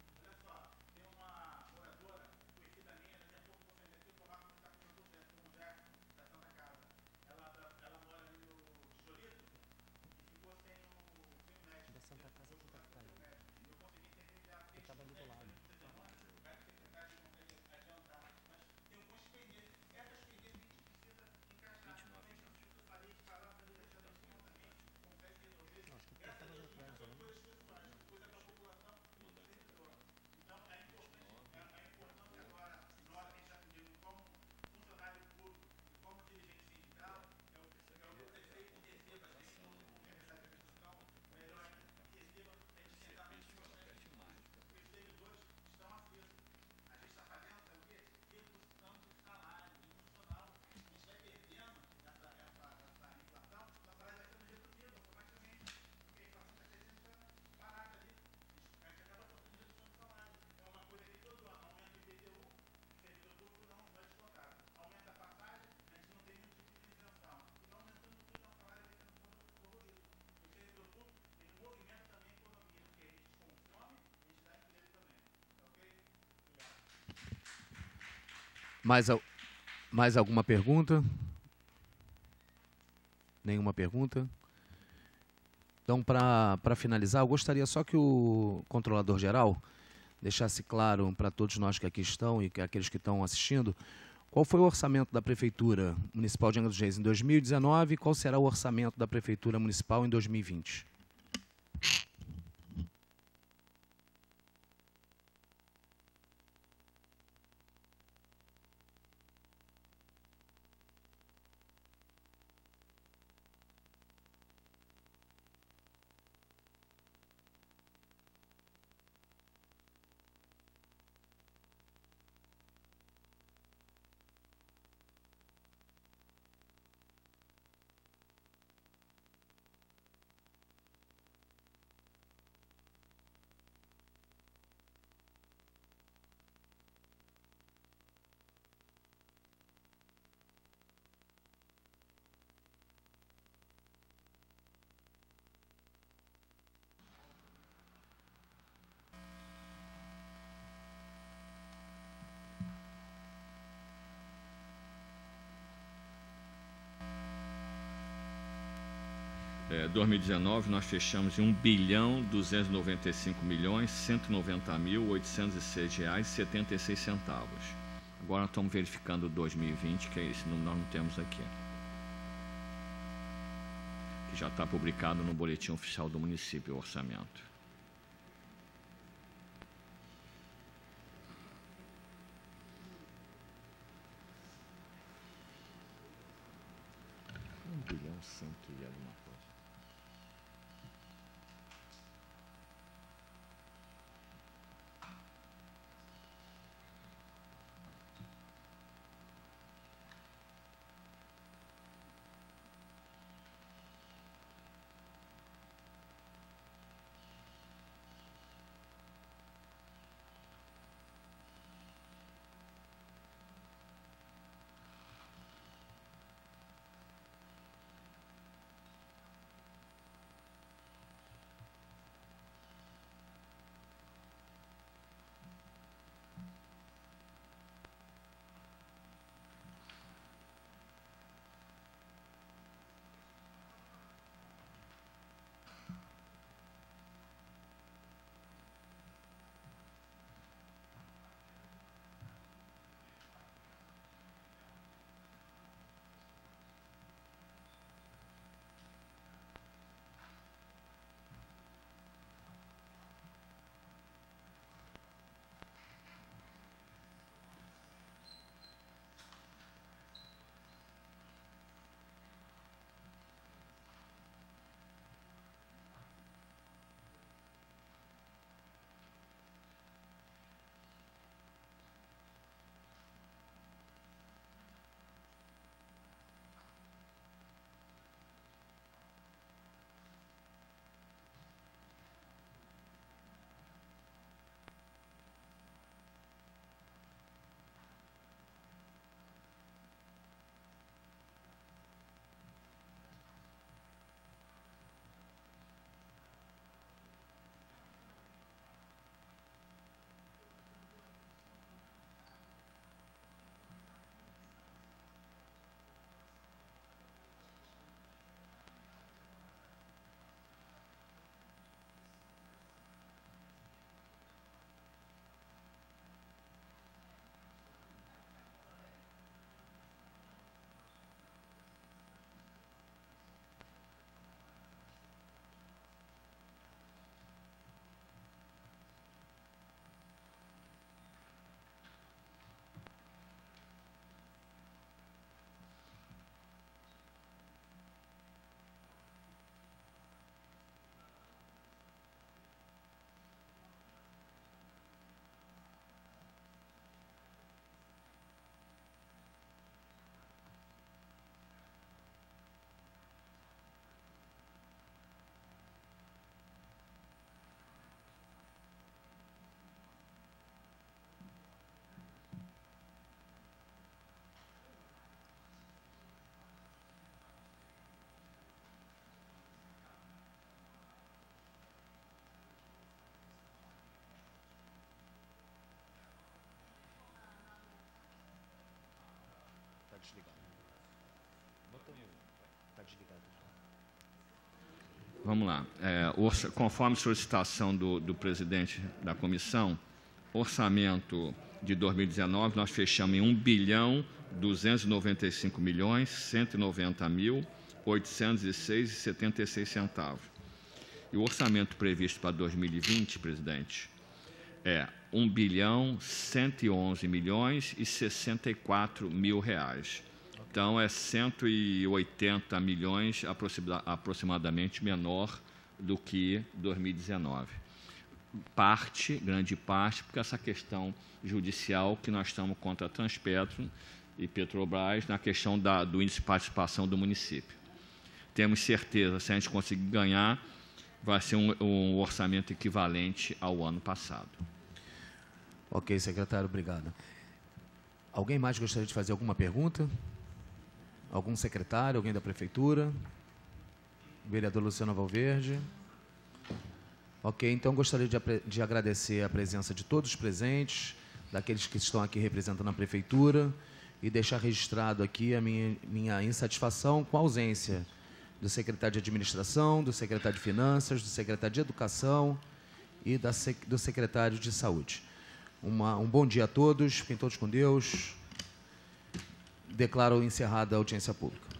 Mais, mais alguma pergunta? Nenhuma pergunta? Então, para finalizar, eu gostaria só que o controlador geral deixasse claro para todos nós que aqui estão e que aqueles que estão assistindo, qual foi o orçamento da Prefeitura Municipal de Angra dos Reis em 2019 e qual será o orçamento da Prefeitura Municipal em 2020. 2019 nós fechamos em 1 bilhão 295 milhões 190 mil 806 reais e 76 centavos. Agora estamos verificando 2020, que é esse número nós não temos aqui. Que já está publicado no boletim oficial do município o orçamento. Um bilhão cento e alguma coisa. Vamos lá. É, conforme solicitação do, do presidente da comissão, orçamento de 2019 nós fechamos em 1 bilhão 295 milhões 190 mil 806,76 centavos. E o orçamento previsto para 2020, presidente, é 1 bilhão 111 milhões e 64 mil reais. Então, é 180 milhões aproximadamente menor do que 2019. Parte, grande parte, porque essa questão judicial que nós estamos contra a Transpetro e Petrobras na questão da, do índice de participação do município. Temos certeza, se a gente conseguir ganhar, vai ser um, um orçamento equivalente ao ano passado. Ok, secretário, obrigado. Alguém mais gostaria de fazer alguma pergunta? Algum secretário, alguém da prefeitura? Vereador Luciano Valverde. Ok, então gostaria de, de, agradecer a presença de todos os presentes, daqueles que estão aqui representando a prefeitura, e deixar registrado aqui a minha, minha insatisfação com a ausência do secretário de Administração, do secretário de Finanças, do secretário de Educação e da, do secretário de Saúde. Uma, um bom dia a todos, fiquem todos com Deus. Declaro encerrada a audiência pública.